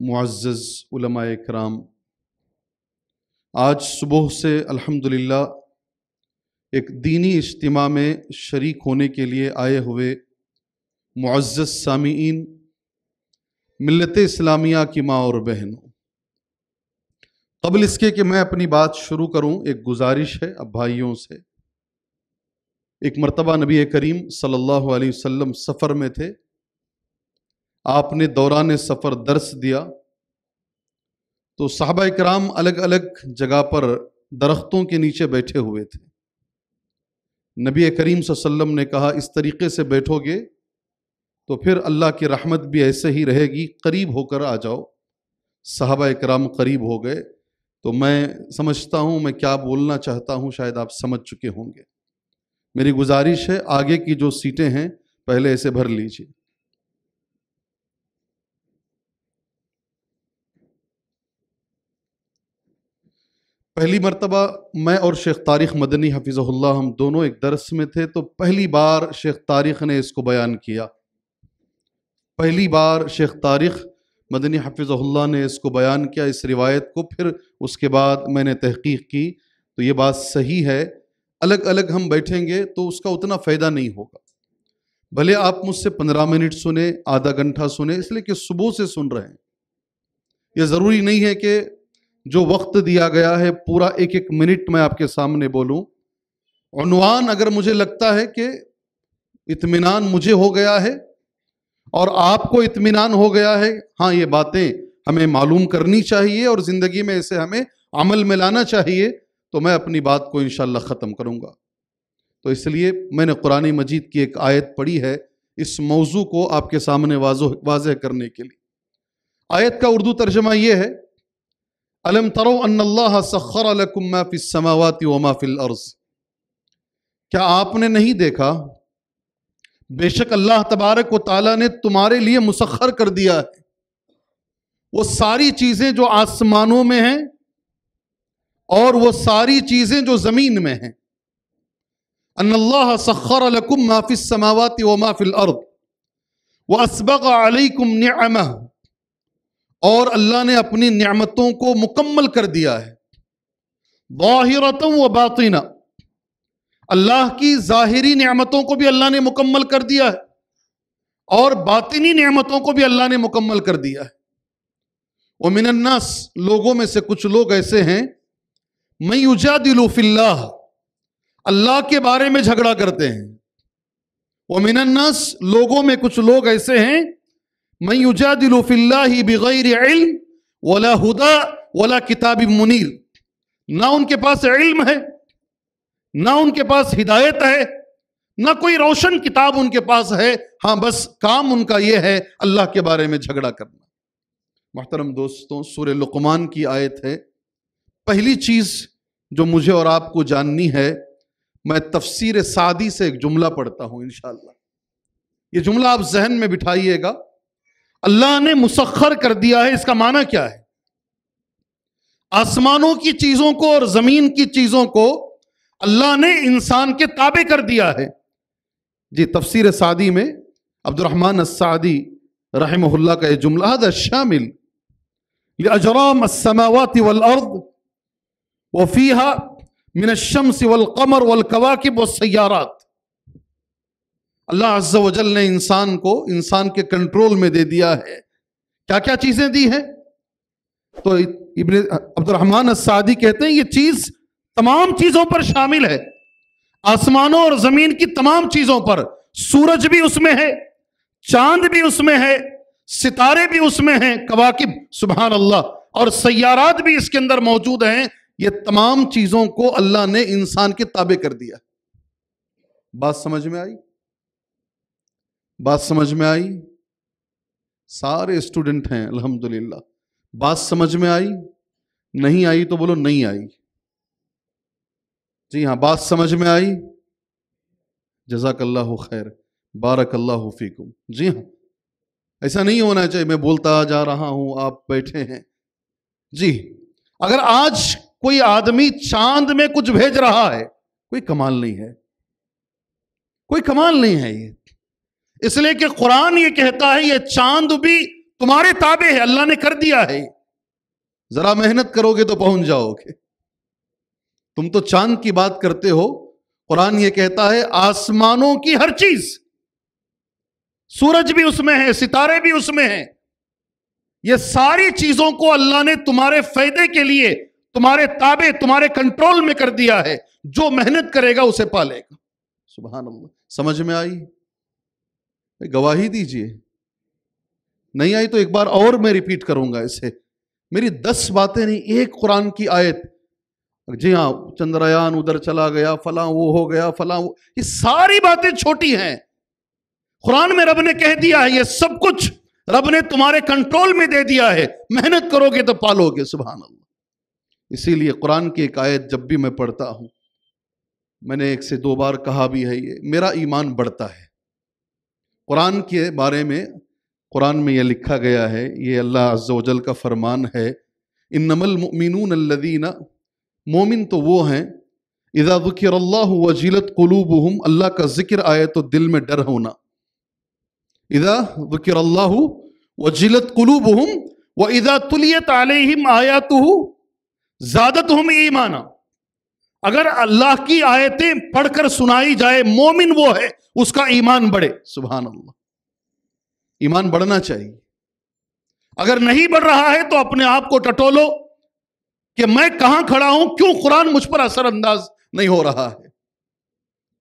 मुआज़ कराम। आज सुबह से अल्हम्दुलिल्लाह, एक दीनी इज्तिमा में शरीक होने के लिए आए हुए मुआज़ सामीन मिलत इस्लामिया की माँ और बहनों। कबल इसके कि मैं अपनी बात शुरू करूँ, एक गुजारिश है अब भाइयों से। एक मरतबा नबी करीम सल्लल्लाहु अलैहि वसल्लम सफ़र में थे। आपने दौरान सफ़र दर्स दिया। तो साहबा कराम अलग अलग जगह पर दरख्तों के नीचे बैठे हुए थे। नबी करीम वसल्लम ने कहा, इस तरीके से बैठोगे तो फिर अल्लाह की रहमत भी ऐसे ही रहेगी, करीब होकर आ जाओ। साहबा कराम करीब हो गए। तो मैं समझता हूँ, मैं क्या बोलना चाहता हूँ, शायद आप समझ चुके होंगे। मेरी गुजारिश है, आगे की जो सीटें हैं, पहले ऐसे भर लीजिए। पहली मरतबा, मैं और शेख तारिक मदनी हफिज़ल्ला हम दोनों एक दरस में थे तो पहली बार शेख तारिक ने इसको बयान किया। पहली बार शेख तारिक मदनी हफिज़ल्ला ने इसको बयान किया, इस रिवायत को, फिर उसके बाद मैंने तहकीक की। तो ये बात सही है अलग अलग हम बैठेंगे तो उसका उतना फ़ायदा नहीं होगा। भले आप मुझसे पंद्रह मिनट सुने, आधा घंटा सुने, इसलिए कि सुबह से सुन रहे हैं। ये ज़रूरी नहीं है कि जो वक्त दिया गया है, पूरा एक एक मिनट में आपके सामने बोलूँ। उनवान अगर मुझे लगता है कि इत्मीनान मुझे हो गया है और आपको इत्मीनान हो गया है हाँ ये बातें हमें मालूम करनी चाहिए और ज़िंदगी में इसे हमें अमल में लाना चाहिए तो मैं अपनी बात को इन ख़त्म करूँगा। तो इसलिए मैंने कुरानी मजीद की एक आयत पढ़ी है इस मौजू को आपके सामने वाजह करने के लिए। आयत का उर्दू तर्जमा यह है अलम तरो समावाति वमा फिल अर्ज़ क्या आपने नहीं देखा? बेशक अल्लाह तबारक व ताला ने तुम्हारे लिए मुसखर कर दिया है। वो सारी चीज़ें जो आसमानों में हैं और वो सारी चीज़ें जो ज़मीन में हैं। अल्लाह सखर लकुम माफिस समावाति व माफिल अर्द। व असबक अलैकुम निअमह। और अल्लाह ने अपनी नियामतों को मुकम्मल कर दिया है। बाहिरतम व बातिना। अल्लाह की ज़ाहिरी नियामतों को भी अल्लाह ने मुकम्मल कर दिया है और बातिनी नियामतों को भी अल्लाह ने मुकम्मल कर दिया है। मिनन्नास लोगों में से कुछ लोग ऐसे हैं, मैं उजादिल्ला अल्लाह के बारे में झगड़ा करते हैं। वो मिनन्नास लोगों में कुछ लोग ऐसे हैं मैं युजादिल्लाही बगैर इल्म वला हुदा वला किताब मुनीर ना उनके पास इल्म है ना उनके पास हिदायत है ना कोई रोशन किताब उनके पास है हाँ बस काम उनका यह है अल्लाह के बारे में झगड़ा करना मोहतरम दोस्तों सूर्य लुकमान की आयत है पहली चीज़ जो मुझे और आपको जाननी है मैं तफसीर सादी से एक जुमला पढ़ता हूँ इंशाला ये जुमला आप जहन में बिठाइएगा अल्लाह ने मुसखर कर दिया है, इसका माना क्या है? आसमानों की चीज़ों को और ज़मीन की चीज़ों को अल्लाह ने इंसान के ताबे कर दिया है। जी, तफसीर सादी में अब्दुलरहमान सादी रहमहुल्ला का यह जुमला हद शामिल अजराम समावाति वल अर्द वफ़ीहा मिन शम्स वल कमर वल कवाकिब व सयारात अल्लाह अज्जा ने इंसान को, इंसान के कंट्रोल में दे दिया है। क्या क्या चीज़ें दी हैं? तो इब्न अब्दुलरहमान सादी कहते हैं, ये चीज़ तमाम चीज़ों पर शामिल है। आसमानों और ज़मीन की तमाम चीज़ों पर। सूरज भी उसमें है, चाँद भी उसमें है, सितारे भी उसमें हैं, कवाकिब सुबहान अल्लाह और सयारात भी इसके अंदर मौजूद हैं। ये तमाम चीज़ों को अल्लाह ने इंसान के ताबे कर दिया। बात समझ में आई? बात समझ में आई? सारे स्टूडेंट हैं, अल्हम्दुलिल्लाह। बात समझ में आई? नहीं आई तो बोलो नहीं आई। जी हाँ बात समझ में आई? जजाक अल्लाह खैर बारक अल्लाह फीकुम। जी हाँ ऐसा नहीं होना चाहिए, मैं बोलता जा रहा हूँ, आप बैठे हैं। जी, अगर आज कोई आदमी चाँद में कुछ भेज रहा है, कोई कमाल नहीं है। कोई कमाल नहीं है ये। इसलिए कि कुरान ये कहता है, ये चाँद भी तुम्हारे ताबे है, अल्लाह ने कर दिया है। जरा मेहनत करोगे तो पहुँच जाओगे। तुम तो चाँद की बात करते हो, कुरान ये कहता है, आसमानों की हर चीज़, सूरज भी उसमें है, सितारे भी उसमें हैं। ये सारी चीज़ों को अल्लाह ने तुम्हारे फ़ायदे के लिए, तुम्हारे ताबे, तुम्हारे कंट्रोल में कर दिया है। जो मेहनत करेगा, उसे पालेगा। सुबह समझ में आई? गवाही दीजिए। नहीं आई तो एक बार और मैं रिपीट करूँगा इसे। मेरी दस बातें नहीं, एक कुरान की आयत। जी हाँ चंद्रयान उधर चला गया, फला वो हो गया, फला वो। ये सारी बातें छोटी हैं। कुरान में रब ने कह दिया है, ये सब कुछ रब ने तुम्हारे कंट्रोल में दे दिया है। मेहनत करोगे तो पालोगे सुबह अल्लाह इसीलिए कुरान की एक आयत जब भी मैं पढ़ता हूँ, मैंने एक से दो बार कहा भी है, ये मेरा ईमान बढ़ता है। कुरान के बारे में, कुरान में यह लिखा गया है, ये अल्लाह अज्जल का फरमान है इन नमल मिनून अल्लदीना मोमिन तो वो हैं इदा वकिर अल्लाह वजीलत कलूब अल्लाह का ज़िक्र आए तो दिल में डर होना। इदा वकिर अल्लाह वजिलत कुलूब व इदा तुलियत आलिम आयात ज्यादत हम ईमाना। अगर अल्लाह की आयतें पढ़कर सुनाई जाए, मोमिन वो है उसका ईमान बढ़े सुबह अल्लाह ईमान बढ़ना चाहिए। अगर नहीं बढ़ रहा है तो अपने आप को टटोलो कि मैं कहाँ खड़ा हूँ, क्यों कुरान मुझ पर असरअंदाज नहीं हो रहा है।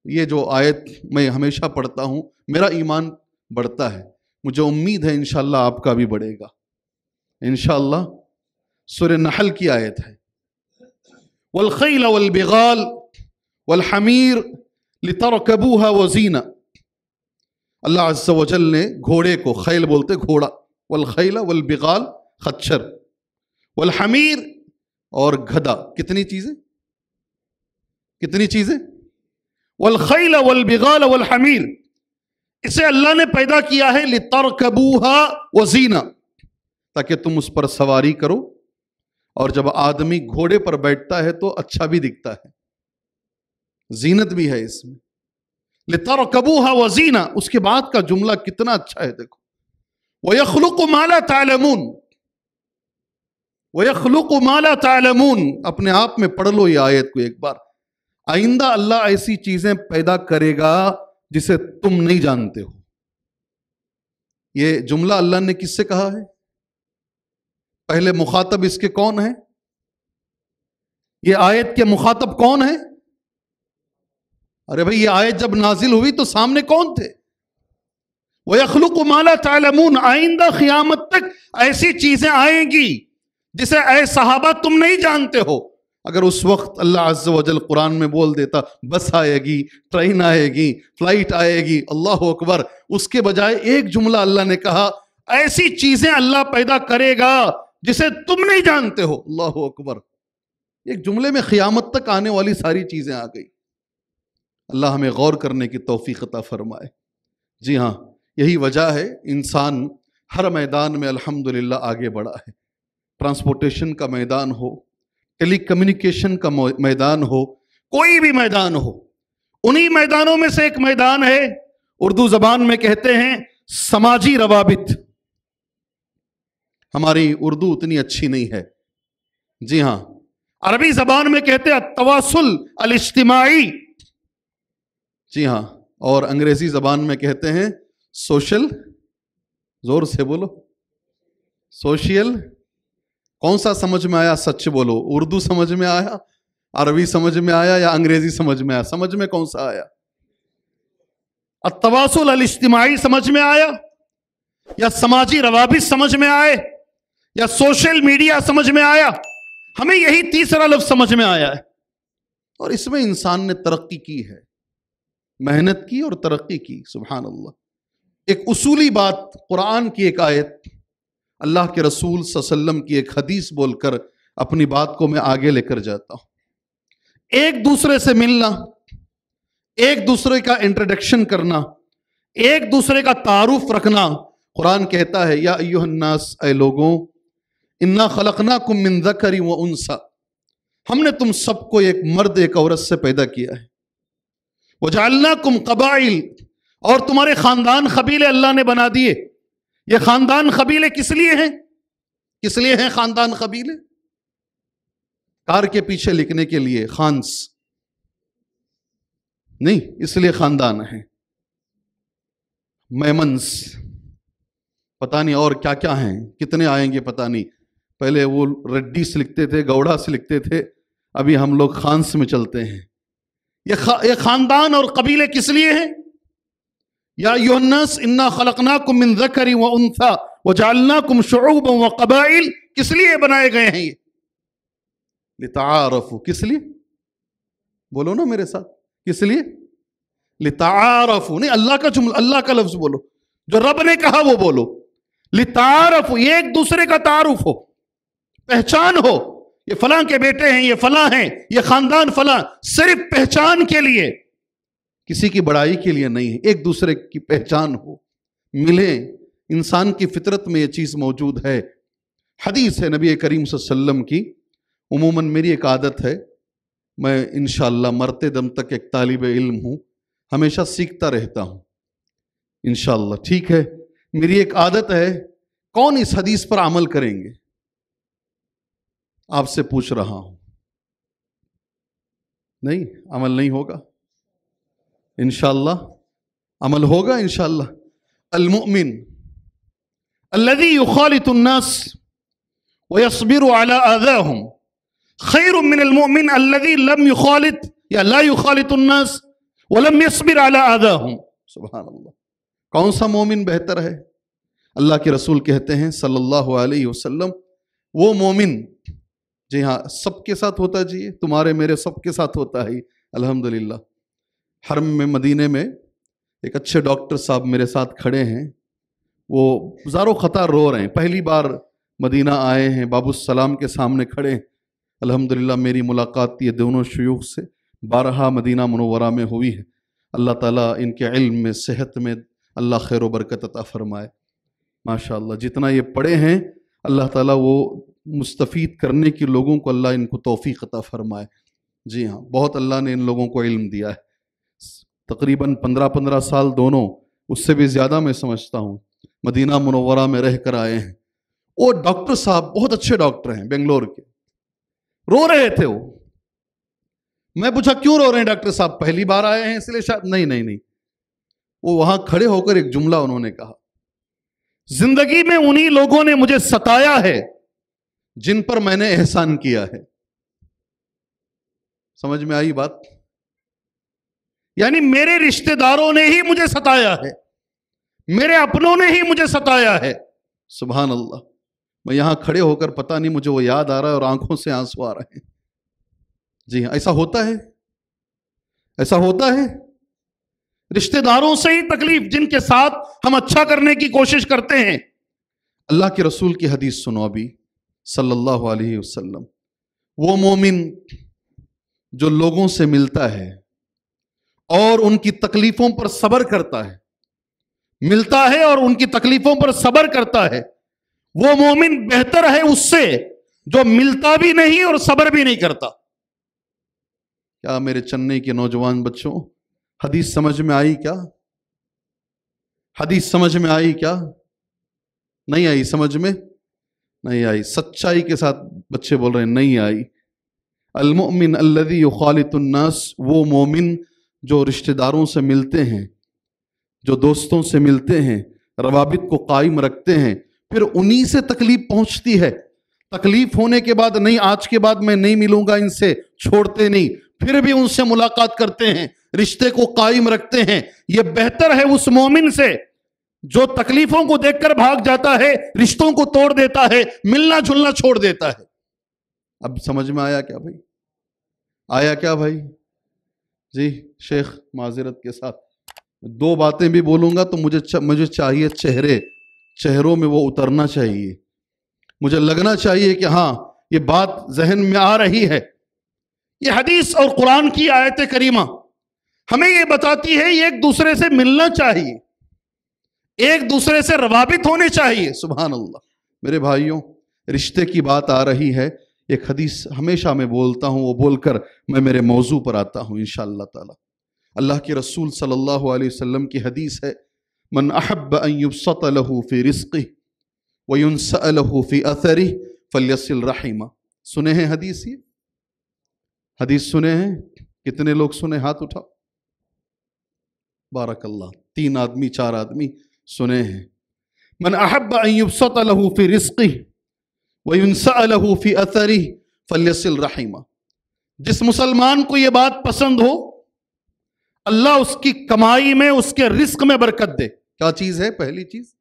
ये जो आयत मैं हमेशा पढ़ता हूँ, मेरा ईमान बढ़ता है। मुझे उम्मीद है इनशाला आपका भी बढ़ेगा। इनशाला सुर नहल की आयत है। वलखैल वलबिगाल वलहमीर लितरकबूहा वजीना अल्लाह वजल ने घोड़े को खैल बोलते घोड़ा। वलखैल वलबिगाल खच्चर। वलहमीर और गधा। कितनी चीज़ें? कितनी चीज़ें? वलखैल वलबिगाल वलहमीर इसे अल्लाह ने पैदा किया है लितरकबूहा वजीना ताकि तुम उस पर सवारी करो और जब आदमी घोड़े पर बैठता है तो अच्छा भी दिखता है। जीनत भी है इसमें। लितरकबूहा वजीना उसके बाद का जुमला कितना अच्छा है देखो। वयखलुक माला तालमून। वयखलुक माला तालमून। अपने आप में पढ़ लो ये आयत को एक बार। आइंदा अल्लाह ऐसी चीज़ें पैदा करेगा जिसे तुम नहीं जानते हो। ये जुमला अल्लाह ने किससे कहा है? पहले मुखातब इसके कौन है? ये आयत के मुखातब कौन है? अरे भाई, ये आयत जब नाजिल हुई तो सामने कौन थे? वो यखलुक माला तालमून, आइंदा क़ियामत तक ऐसी चीज़ें आएँगी जिसे ऐ सहाबा तुम नहीं जानते हो। अगर उस वक्त अल्लाह अज्ज वजल कुरान में बोल देता, बस आएगी, ट्रेन आएगी, फ़्लाइट आएगी, अल्लाह अकबर। उसके बजाय एक जुमला अल्लाह ने कहा, ऐसी चीज़ें अल्लाह पैदा करेगा जिसे तुम नहीं जानते हो। अल्लाह अकबर। एक जुमले में क़ियामत तक आने वाली सारी चीज़ें आ गई। अल्लाह हमें गौर करने की तोफ़ी अता फरमाए। जी हाँ यही वजह है, इंसान हर मैदान में अल्हम्दुलिल्लाह आगे बढ़ा है। ट्रांसपोर्टेशन का मैदान हो टेली कम्युनिकेशन का मैदान हो, कोई भी मैदान हो, उन्हीं मैदानों में से एक मैदान है, उर्दू जबान में कहते हैं, समाजी रवाबित। हमारी उर्दू उतनी अच्छी नहीं है। जी हाँ अरबी जबान में कहते हैं, तवासुल अल इज्तिमाई जी हाँ और अंग्रेज़ी जबान में कहते हैं, सोशल, ज़ोर से बोलो सोशल कौन सा समझ में आया, सच बोलो, उर्दू समझ में आया, अरबी समझ में आया या अंग्रेज़ी समझ में आया, समझ में कौन सा आया? अतवासुल अल इज्तिमाई समझ में आया, या समाजी रवाबित समझ में आए, या सोशल मीडिया समझ में आया, हमें यही तीसरा लफ्ज समझ में आया है। और इसमें इंसान ने तरक्की की है। मेहनत की और तरक्की की सुबहान अल्लाह एक उसूली बात, कुरान की एक आयत, अल्लाह के रसूल सल्लम की एक हदीस बोलकर अपनी बात को मैं आगे लेकर जाता हूँ। एक दूसरे से मिलना, एक दूसरे का इंट्रोडक्शन करना, एक दूसरे का तारुफ रखना, कुरान कहता है, या अयुहन्नास ए लोगों, इन्ना खलकना कुम जकरी व उनसा। हमने तुम सबको एक मर्द, एक औरत से पैदा किया है। वजालना कुम कबाइल और तुम्हारे खानदान कबीले अल्लाह ने बना दिए ये खानदान कबीले किस लिए हैं किस लिए हैं खानदान कबीले कार के पीछे लिखने के लिए खानस नहीं इसलिए खानदान है मैमन्स पता नहीं और क्या क्या हैं कितने आएँगे पता नहीं पहले वो रेड्डी से लिखते थे गौड़ा से लिखते थे अभी हम लोग खानस में चलते हैं ये खानदान और कबीले किस लिए हैं? या योनस इन्ना खलकना कुम मिन जकरी व उनसा व जालना कुम शुब व कबाइल किस लिए बनाए गए हैं ये? लितारफु किस लिए? बोलो ना मेरे साथ। किस लिए? लितारफु नहीं, अल्लाह का जुमला, अल्लाह का लफ्ज बोलो। जो रब ने कहा वो बोलो। लितारफ एक दूसरे का तारुफ हो, पहचान हो। ये फलां के बेटे हैं, ये फलां हैं, ये खानदान फलां, सिर्फ़ पहचान के लिए। किसी की बड़ाई के लिए नहीं है, एक दूसरे की पहचान हो, मिले, इंसान की फितरत में ये चीज़ मौजूद है। हदीस है नबी करीम वसल्लम की, उमूमन मेरी एक आदत है, मैं इन मरते दम तक एक तालिब इल्म हूँ, हमेशा सीखता रहता हूँ। इन ठीक है, मेरी एक आदत है, कौन इस हदीस पर अमल करेंगे? आपसे पूछ रहा हूँ। नहीं, अमल नहीं होगा। इनशाला अमल होगा इनशाला अलमुमिन अल्लदी युखालितुन्नास वयस्बिरु अला अदाहुम खैर मिन अलमुमिन अल्लदी लम युखालित, या ला युखालितुन्नास वलम यस्बिर अला अदाहुम सुभान अल्लाह कौन सा मोमिन बेहतर है? अल्लाह के रसूल कहते हैं, सल्लल्लाहु अलैहि वसल्लम, वो मोमिन जी हाँ सबके साथ होता जी, तुम्हारे मेरे सबके साथ होता है, अल्हम्दुलिल्लाह। हरम में, मदीने में एक अच्छे डॉक्टर साहब मेरे साथ खड़े हैं, वो ज़ारो ख़तार रो रहे हैं। पहली बार मदीना आए हैं बाबू सलाम के सामने खड़े हैं। अल्हम्दुलिल्लाह, मेरी मुलाकात ये दोनों शयूख से बारहा मदीना मनवरा में हुई है। अल्लाह ताला इनके इल्म में, सेहत में, अल्लाह खैर बरकत अता फरमाए। माशा जितना ये पढ़े हैं, अल्लाह ताला वो मुस्तफ़ करने के लोगों को अल्लाह इनको तोफ़ी अता फरमाए। जी हाँ बहुत अल्लाह ने इन लोगों को इल्म दिया है। तकरीबन पंद्रह पंद्रह साल दोनों, उससे भी ज़्यादा मैं समझता हूँ, मदीना मनवरा में रह कर आए हैं। वो डॉक्टर साहब, बहुत अच्छे डॉक्टर हैं, बेंगलोर के। रो रहे थे वो। मैं पूछा, क्यों रो रहे हैं डॉक्टर साहब? पहली बार आए हैं इसलिए शायद नहीं नहीं नहीं। वो वहाँ खड़े होकर एक जुमला उन्होंने कहा, ज़िंदगी में उन्हीं लोगों ने मुझे सताया है। जिन पर मैंने एहसान किया है। समझ में आई बात? यानी मेरे रिश्तेदारों ने ही मुझे सताया है। मेरे अपनों ने ही मुझे सताया है। सुबह अल्लाह मैं यहाँ खड़े होकर पता नहीं मुझे वो याद आ रहा है और आँखों से आँसू आ रहे हैं। जी हाँ ऐसा होता है? ऐसा होता है? रिश्तेदारों से ही तकलीफ़ जिनके साथ हम अच्छा करने की कोशिश करते हैं। अल्लाह के रसूल की हदीस सुनो अभी। सल्लल्लाहु अलैहि वसल्लम। वो मोमिन जो लोगों से मिलता है और उनकी तकलीफों पर सबर करता है, मिलता है और उनकी तकलीफों पर सबर करता है, वो मोमिन बेहतर है उससे जो मिलता भी नहीं और सबर भी नहीं करता। क्या मेरे चन्नई के नौजवान बच्चों, हदीस समझ में आई क्या? हदीस समझ में आई क्या? नहीं आई समझ में? नहीं आई। सच्चाई के साथ बच्चे बोल रहे हैं, नहीं आई। अलमोमिन अल्लदी वो मोमिन जो रिश्तेदारों से मिलते हैं, जो दोस्तों से मिलते हैं, रवाबित को कायम रखते हैं, फिर उन्हीं से तकलीफ़ पहुँचती है। तकलीफ़ होने के बाद, नहीं, आज के बाद मैं नहीं मिलूँगा इनसे, छोड़ते नहीं। फिर भी उनसे मुलाकात करते हैं, रिश्ते को कायम रखते हैं। यह बेहतर है उस मोमिन से। जो तकलीफों को देखकर भाग जाता है, रिश्तों को तोड़ देता है मिलना जुलना छोड़ देता है। अब समझ में आया क्या भाई? आया क्या भाई? जी, शेख माजरत के साथ। दो बातें भी बोलूँगा तो मुझे मुझे चाहिए चेहरे। चेहरों में वो उतरना चाहिए। मुझे लगना चाहिए कि हाँ ये बात जहन में आ रही है। ये हदीस और कुरान की आयत करीमा हमें ये बताती है, ये एक दूसरे से मिलना चाहिए। एक दूसरे से रवाबित होने चाहिए। सुबह अल्लाह मेरे भाइयों, रिश्ते की बात आ रही है। एक हदीस हमेशा मैं बोलता हूँ, वो बोलकर मैं मेरे मौजू पर आता हूँ इन ताला। अल्लाह के रसूल सल्लल्लाहु अलैहि वसल्लम की हदीस है, मन अहब फ़ी रिस्क़ी वयुनसलहू फ़ी अथरी फलसिल रहीमा। सुने हैं हदीस ये? हदीस सुने हैं? कितने लोग सुने? हाथ उठाओ। बारक अल्लाह तीन आदमी, चार आदमी। सुने हैं। मन अहब लहू फ़ी रिस्क़ी फ़ी अथरी फलसिल रहीमा। जिस मुसलमान को यह बात पसंद हो, अल्लाह उसकी कमाई में, उसके रिस्क में बरकत दे। क्या चीज़ है पहली चीज़?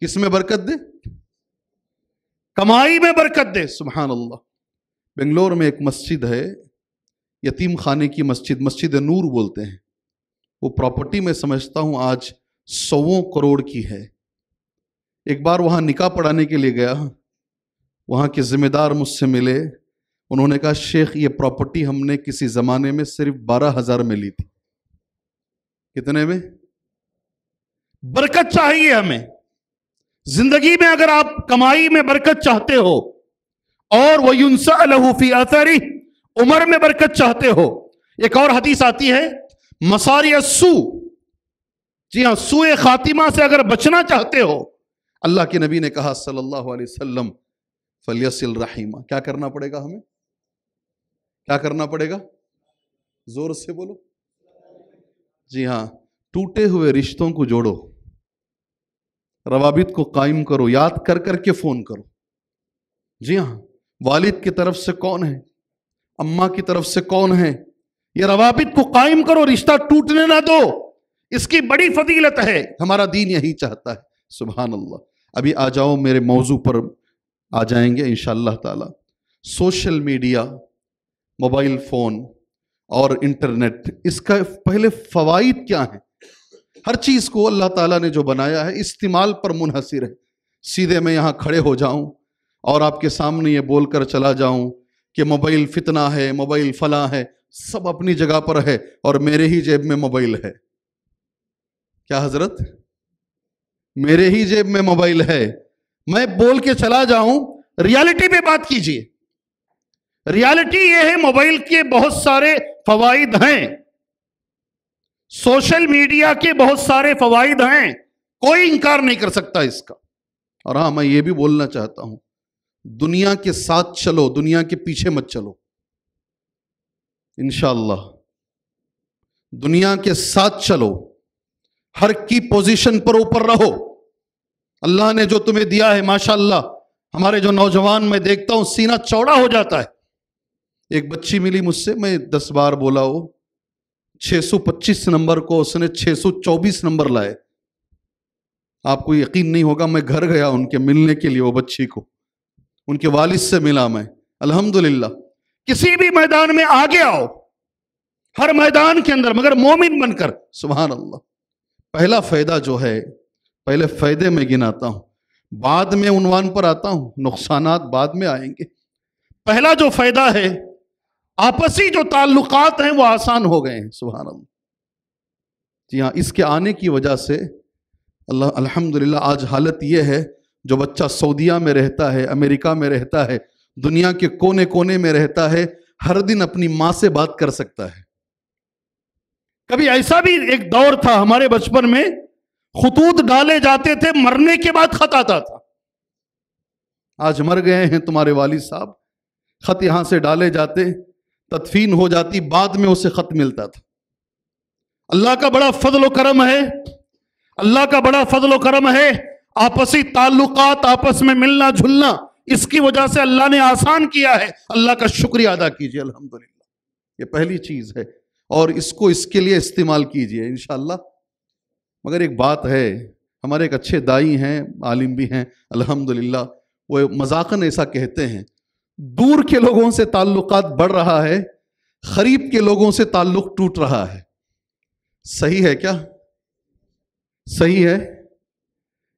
किसमें बरकत दे? कमाई में बरकत दे सुबहान अल्लाह बेंगलोर में एक मस्जिद है, यतीम खाने की मस्जिद मस्जिद नूर बोलते हैं। वो प्रॉपर्टी में समझता हूँ आज सौ करोड़ की है। एक बार वहाँ निकाह पढ़ाने के लिए गया, वहाँ के जिम्मेदार मुझसे मिले। उन्होंने कहा, शेख, ये प्रॉपर्टी हमने किसी ज़माने में सिर्फ़ बारह हज़ार में ली थी। कितने में? बरकत चाहिए हमें। ज़िंदगी में अगर आप कमाई में बरकत चाहते हो, और वह यूनसाफी असरी उम्र में बरकत चाहते हो। एक और हदीस आती है मसारी सू। जी हाँ सुए खातिमा से अगर बचना चाहते हो, अल्लाह के नबी ने कहा, सल्लल्लाहु अलैहि वसल्लम, फलियसिल रहीमा। क्या करना पड़ेगा हमें? क्या करना पड़ेगा? ज़ोर से बोलो। जी हाँ टूटे हुए रिश्तों को जोड़ो। रवाबित को कायम करो, याद कर करके फ़ोन करो। जी हाँ वालिद की तरफ़ से कौन है? अम्मा की तरफ़ से कौन है? ये रवाबित को कायम करो, रिश्ता टूटने ना दो। इसकी बड़ी फजीलत है। हमारा दीन यही चाहता है। सुबह अल्लाह अभी आ जाओ, मेरे मौजू पर आ जाएँगे इन ताला। सोशल मीडिया, मोबाइल फ़ोन और इंटरनेट, इसका पहले फ़वाद क्या है? हर चीज़ को अल्लाह ताला ने जो बनाया है, इस्तेमाल पर मुनहसर है। सीधे मैं यहाँ खड़े हो जाऊँ और आपके सामने ये बोल कर चला जाऊँ कि मोबाइल फितना है, मोबाइल फला है। सब अपनी जगह पर है और मेरे ही जेब में मोबाइल है। क्या हज़रत? मेरे ही जेब में मोबाइल है। मैं बोल के चला जाऊँ, रियलिटी पे बात कीजिए। रियलिटी ये है, मोबाइल के बहुत सारे फवाइद हैं। सोशल मीडिया के बहुत सारे फवाइद हैं। कोई इंकार नहीं कर सकता इसका। और हाँ मैं ये भी बोलना चाहता हूँ, दुनिया के साथ चलो, दुनिया के पीछे मत चलो। इनशाला दुनिया के साथ चलो। हर की पोजीशन पर ऊपर रहो। अल्लाह ने जो तुम्हें दिया है, माशाल्लाह, हमारे जो नौजवान मैं देखता हूँ, सीना चौड़ा हो जाता है। एक बच्ची मिली मुझसे, मैं दस बार बोला वो 625 नंबर को उसने 624 नंबर लाए। आपको यकीन नहीं होगा, मैं घर गया उनके मिलने के लिए, वो बच्ची को। उनके वालिद से मिला मैं। अल्हम्दुलिल्लाह। किसी भी मैदान में आगे आओ, हर मैदान के अंदर, मगर मोमिन बनकर सुबहान अल्लाह पहला फ़ायदा जो है, पहले फ़ायदे में गिनाता हूँ, बाद में उनवान पर आता हूँ नुकसान बाद में आएँगे। पहला जो फ़ायदा है, आपसी जो ताल्लुकात हैं, वो आसान हो गए हैं सुबह अल्लाह जी हाँ इसके आने की वजह से अल्लाह, अल्हम्दुलिल्लाह, आज हालत ये है, जो बच्चा सऊदिया में रहता है, अमेरिका में रहता है दुनिया के कोने कोने में रहता है हर दिन अपनी माँ से बात कर सकता है। कभी ऐसा भी एक दौर था हमारे बचपन में खतूत डाले जाते थे मरने के बाद खत आता था। आज मर गए हैं तुम्हारे वाली साहब। खत यहाँ से डाले जाते तदफीन हो जाती बाद में उसे खत मिलता था। अल्लाह का बड़ा फजल करम है अल्लाह का बड़ा फजल करम है आपसी ताल्लुकात आपस में मिलना जुलना इसकी वजह से अल्लाह ने आसान किया है। अल्लाह का शुक्रिया अदा कीजिए, अल्हम्दुलिल्लाह। ये पहली चीज़ है। और इसको इसके लिए इस्तेमाल कीजिए इनशाला मगर एक बात है, हमारे एक अच्छे दाई हैं, आलिम भी हैं, अल्हम्दुलिल्लाह। वो मजाकन ऐसा कहते हैं, दूर के लोगों से ताल्लुक बढ़ रहा है, खरीब के लोगों से ताल्लुक टूट रहा है। सही है क्या? सही है?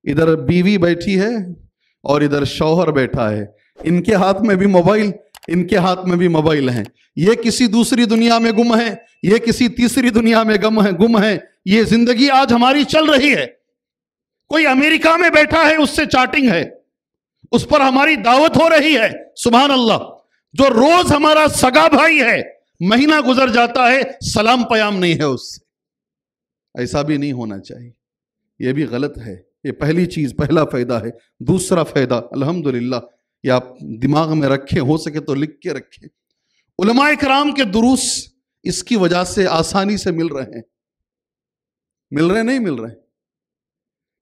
इधर बीवी बैठी है और इधर शौहर बैठा है। इनके हाथ में भी मोबाइल, इनके हाथ में भी मोबाइल है। ये किसी दूसरी दुनिया में गुम है, ये किसी तीसरी दुनिया में गम है, गुम है। ये ज़िंदगी आज हमारी चल रही है। कोई अमेरिका में बैठा है, उससे चाटिंग है। उस पर हमारी दावत हो रही है सुबह अल्लाह जो रोज हमारा सगा भाई है, महीना गुजर जाता है सलाम पयाम नहीं है उससे। ऐसा भी नहीं होना चाहिए। यह भी गलत है। ये पहली चीज़, पहला फ़ायदा है। दूसरा फ़ायदा, अल्हम्दुलिल्लाह, ये आप दिमाग में रखें, हो सके तो लिख के रखें। उलमाए कराम के दुरुस इसकी वजह से आसानी से मिल रहे हैं। मिल रहे नहीं मिल रहे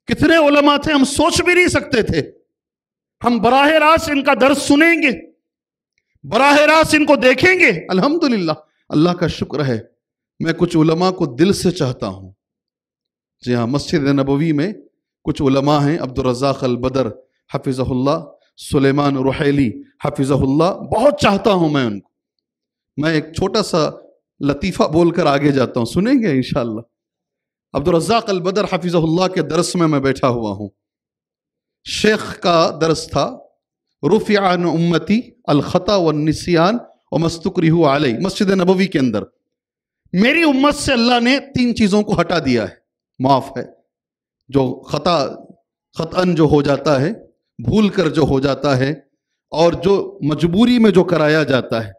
कितने उलमा थे, हम सोच भी नहीं सकते थे। हम बराह रास्त इनका दर्द सुनेंगे, बराह रास्त इनको देखेंगे। अल्हम्दुलिल्लाह, अल्लाह का शुक्र है, मैं कुछ उलमा को दिल से चाहता हूँ। जी हाँ मस्जिद नबवी में कुछ उलमा हैं अब्दुलरज़ाक अल बदर हफिज़ल्ला सुलेमान रुहैली हफिज़ल्ला बहुत चाहता हूँ मैं उनको। मैं एक छोटा सा लतीफ़ा बोलकर आगे जाता हूँ, सुनेंगे इन अब्दुलरज़ाक अल बदर हफिज़ल्ला के दरस में मैं बैठा हुआ हूँ। शेख का दरस था रुफ़ियान उम्मती अलख़ता व निसियान आलई मस्जिद नबवी के अंदर। मेरी उम्मत से अल्लाह ने तीन चीज़ों को हटा दिया है, माफ़ है। जो ख़ता ख़तन जो हो जाता है भूल कर जो हो जाता है, और जो मजबूरी में जो कराया जाता है।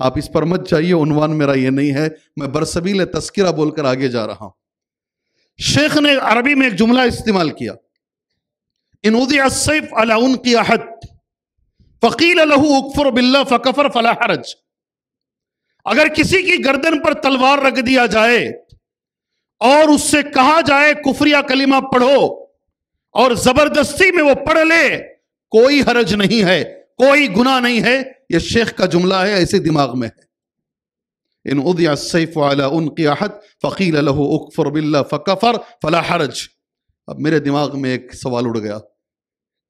आप इस पर मत जाइए, उनवान मेरा ये नहीं है, मैं बरसबील तस्करा बोलकर आगे जा रहा हूँ। शेख ने अरबी में एक जुमला इस्तेमाल किया। इनउदियासैफ अलाउन की अहद। फ़कील लहू उकफर बिल्ला फ़कफ़र फला हरज। अगर किसी की गर्दन पर तलवार रख दिया जाए और उससे कहा जाए, कुफरिया कलिमा पढ़ो और ज़बरदस्ती में वो पढ़ ले। कोई हरज नहीं है, कोई गुना नहीं है। ये शेख का जुमला है, ऐसे दिमाग में है। इन उदिया सैफ वाला उनकी अहद फ़कील उकफर बिल्ला फ़कफ़र, फला हरज। अब मेरे दिमाग में एक सवाल उड़ गया।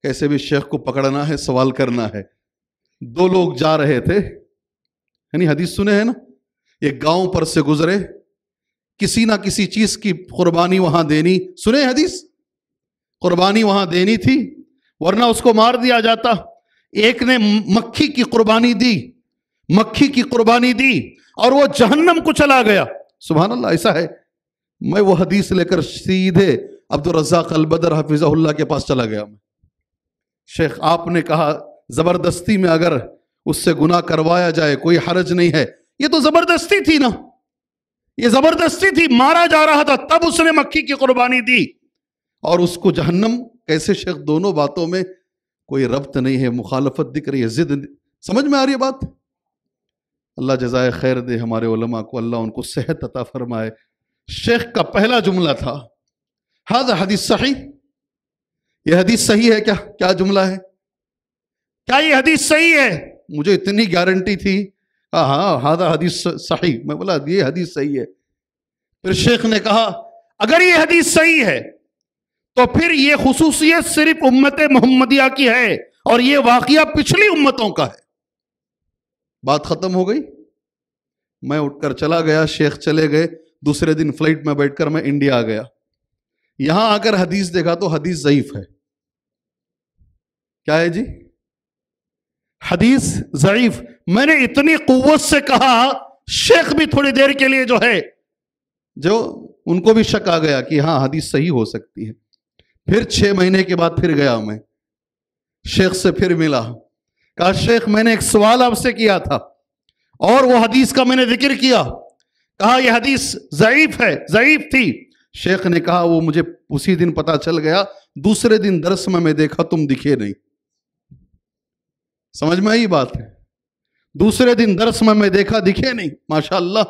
कैसे भी शेख को पकड़ना है, सवाल करना है। दो लोग जा रहे थे। यानी हदीस सुने हैं ना? एक गाँव पर से गुजरे किसी ना किसी चीज़ की कुर्बानी वहाँ देनी। सुने हदीस? कुर्बानी वहाँ देनी थी, वरना उसको मार दिया जाता। एक ने मक्खी की कुर्बानी दी, मक्खी की कुर्बानी दी, और वो जहन्नम को चला गया। सुबह अल्लाह ऐसा है। मैं वो हदीस लेकर सीधे अब्दुल रजाक अलबदर हफिज़ल्ला के पास चला गया। मैं शेख, आपने कहा, ज़बरदस्ती में अगर उससे गुना करवाया जाए, कोई हरज नहीं है। ये तो ज़बरदस्ती थी ना। ये ज़बरदस्ती थी, मारा जा रहा था, तब उसने मक्खी की कुर्बानी दी। और उसको जहन्नम, कैसे शेख, दोनों बातों में कोई रब्त नहीं है, मुखालफत दिख रही है, जिद समझ में आ रही है बात? अल्लाह जजाय खैर दे हमारे उलमा को, अल्लाह उनको सेहत अता फरमाए। शेख का पहला जुमला था। हाज हदीस सही। यह हदीस सही है क्या? क्या जुमला है? क्या ये हदीस सही है? मुझे इतनी गारंटी थी हाँ हाँ हादा हदीस सही। मैं बोला, ये हदीस सही है। फिर शेख ने कहा, अगर ये हदीस सही है तो फिर ये खसूसियत सिर्फ़ उम्मत मोहम्मदिया की है और ये वाकया पिछली उम्मतों का है। बात खत्म हो गई। मैं उठकर चला गया, शेख चले गए। दूसरे दिन फ़्लाइट में बैठकर मैं इंडिया आ गया। यहाँ आकर हदीस देखा तो हदीस जयीफ है। क्या है जी? हदीस जयीफ मैंने इतनी कुत से कहा, शेख भी थोड़ी देर के लिए जो है, जो उनको भी शक आ गया कि हाँ हदीस सही हो सकती है। फिर छह महीने के बाद फिर गया मैं। शेख से फिर मिला। कहा, शेख, मैंने एक सवाल आपसे किया था, और वो हदीस का मैंने ज़िक्र किया। कहा यह हदीस जयीफ है जयीफ थी। शेख ने कहा, वो मुझे उसी दिन पता चल गया, दूसरे दिन दरस में मैं देखा, तुम दिखे नहीं। समझ में आई बात है? दूसरे दिन दरस में मैं देखा दिखे नहीं, माशाल्लाह।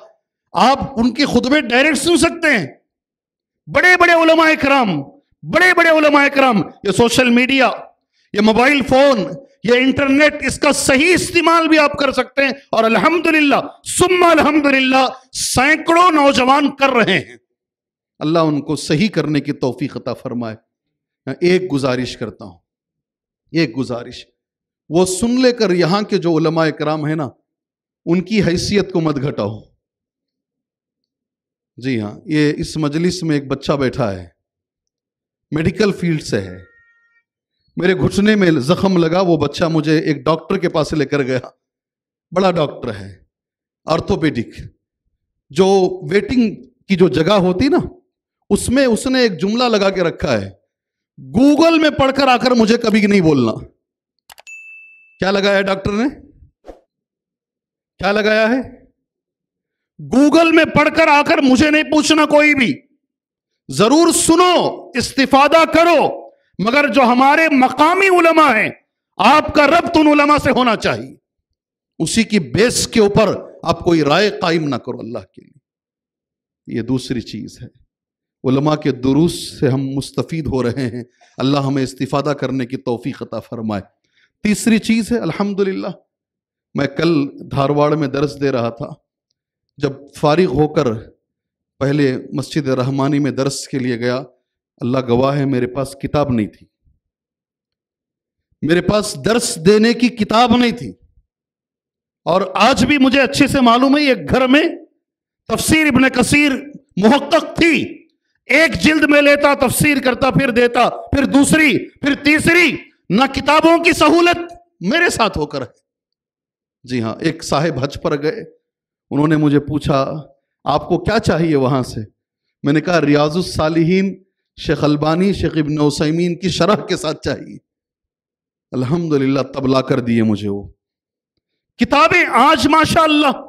आप उनके खुतबे डायरेक्ट सुन सकते हैं। बड़े बड़े उलमा कराम बड़े बड़े उलमा कराम, ये सोशल मीडिया, ये मोबाइल फ़ोन, ये इंटरनेट, इसका सही इस्तेमाल भी आप कर सकते हैं। और अल्हम्दुलिल्लाह, सुम्मा अल्हम्दुलिल्लाह, सैकड़ों नौजवान कर रहे हैं। अल्लाह उनको सही करने की तौफीक अता फरमाए। एक गुजारिश करता हूँ, एक गुजारिश। वो सुन लेकर यहाँ के जो उलमा कराम है ना, उनकी हैसियत को मत घटाओ। जी हाँ ये इस मजलिस में एक बच्चा बैठा है, मेडिकल फ़ील्ड से है। मेरे घुटने में जख्म लगा, वो बच्चा मुझे एक डॉक्टर के पास लेकर गया। बड़ा डॉक्टर है, ऑर्थोपेडिक। जो वेटिंग की जो जगह होती ना, उसमें उसने एक जुमला लगा के रखा है। गूगल में पढ़कर आकर मुझे कभी नहीं बोलना। क्या लगाया डॉक्टर ने? क्या लगाया है? गूगल में पढ़कर आकर मुझे नहीं पूछना कोई भी। ज़रूर सुनो, इस्तीफादा करो, मगर जो हमारे मकामी उलमा हैं, आपका रब्त उन उलमा से होना चाहिए। उसी की बेस के ऊपर आप कोई राय कायम ना करो अल्लाह के लिए। ये दूसरी चीज़ है। उलमा के दुरुस्त से हम मुस्तफ़ीद हो रहे हैं। अल्लाह हमें इस्तीफादा करने की तोफ़ी अता फरमाए। तीसरी चीज़ है, अल्हम्दुलिल्लाह। मैं कल धारवाड़ में दर्स दे रहा था, जब फारिग होकर पहले मस्जिद रहमानी में दर्स के लिए गया, अल्लाह गवाह है, मेरे पास किताब नहीं थी। मेरे पास दर्स देने की किताब नहीं थी। और आज भी मुझे अच्छे से मालूम है एक घर में तफसीर इबन कसीर मुहक्क थी। एक जिल्द में लेता, तफसीर करता, फिर देता, फिर दूसरी, फिर तीसरी ना किताबों की सहूलत मेरे साथ होकर है। जी हाँ एक साहेब हज पर गए। उन्होंने मुझे पूछा, आपको क्या चाहिए वहाँ से? मैंने कहा, रियाजुस सालिहीन, शेख अलबानी, शेख इबन उसैमीन की शरह के साथ चाहिए। अल्हम्दुलिल्लाह तब ला कर दिए मुझे वो। किताबें आज माशा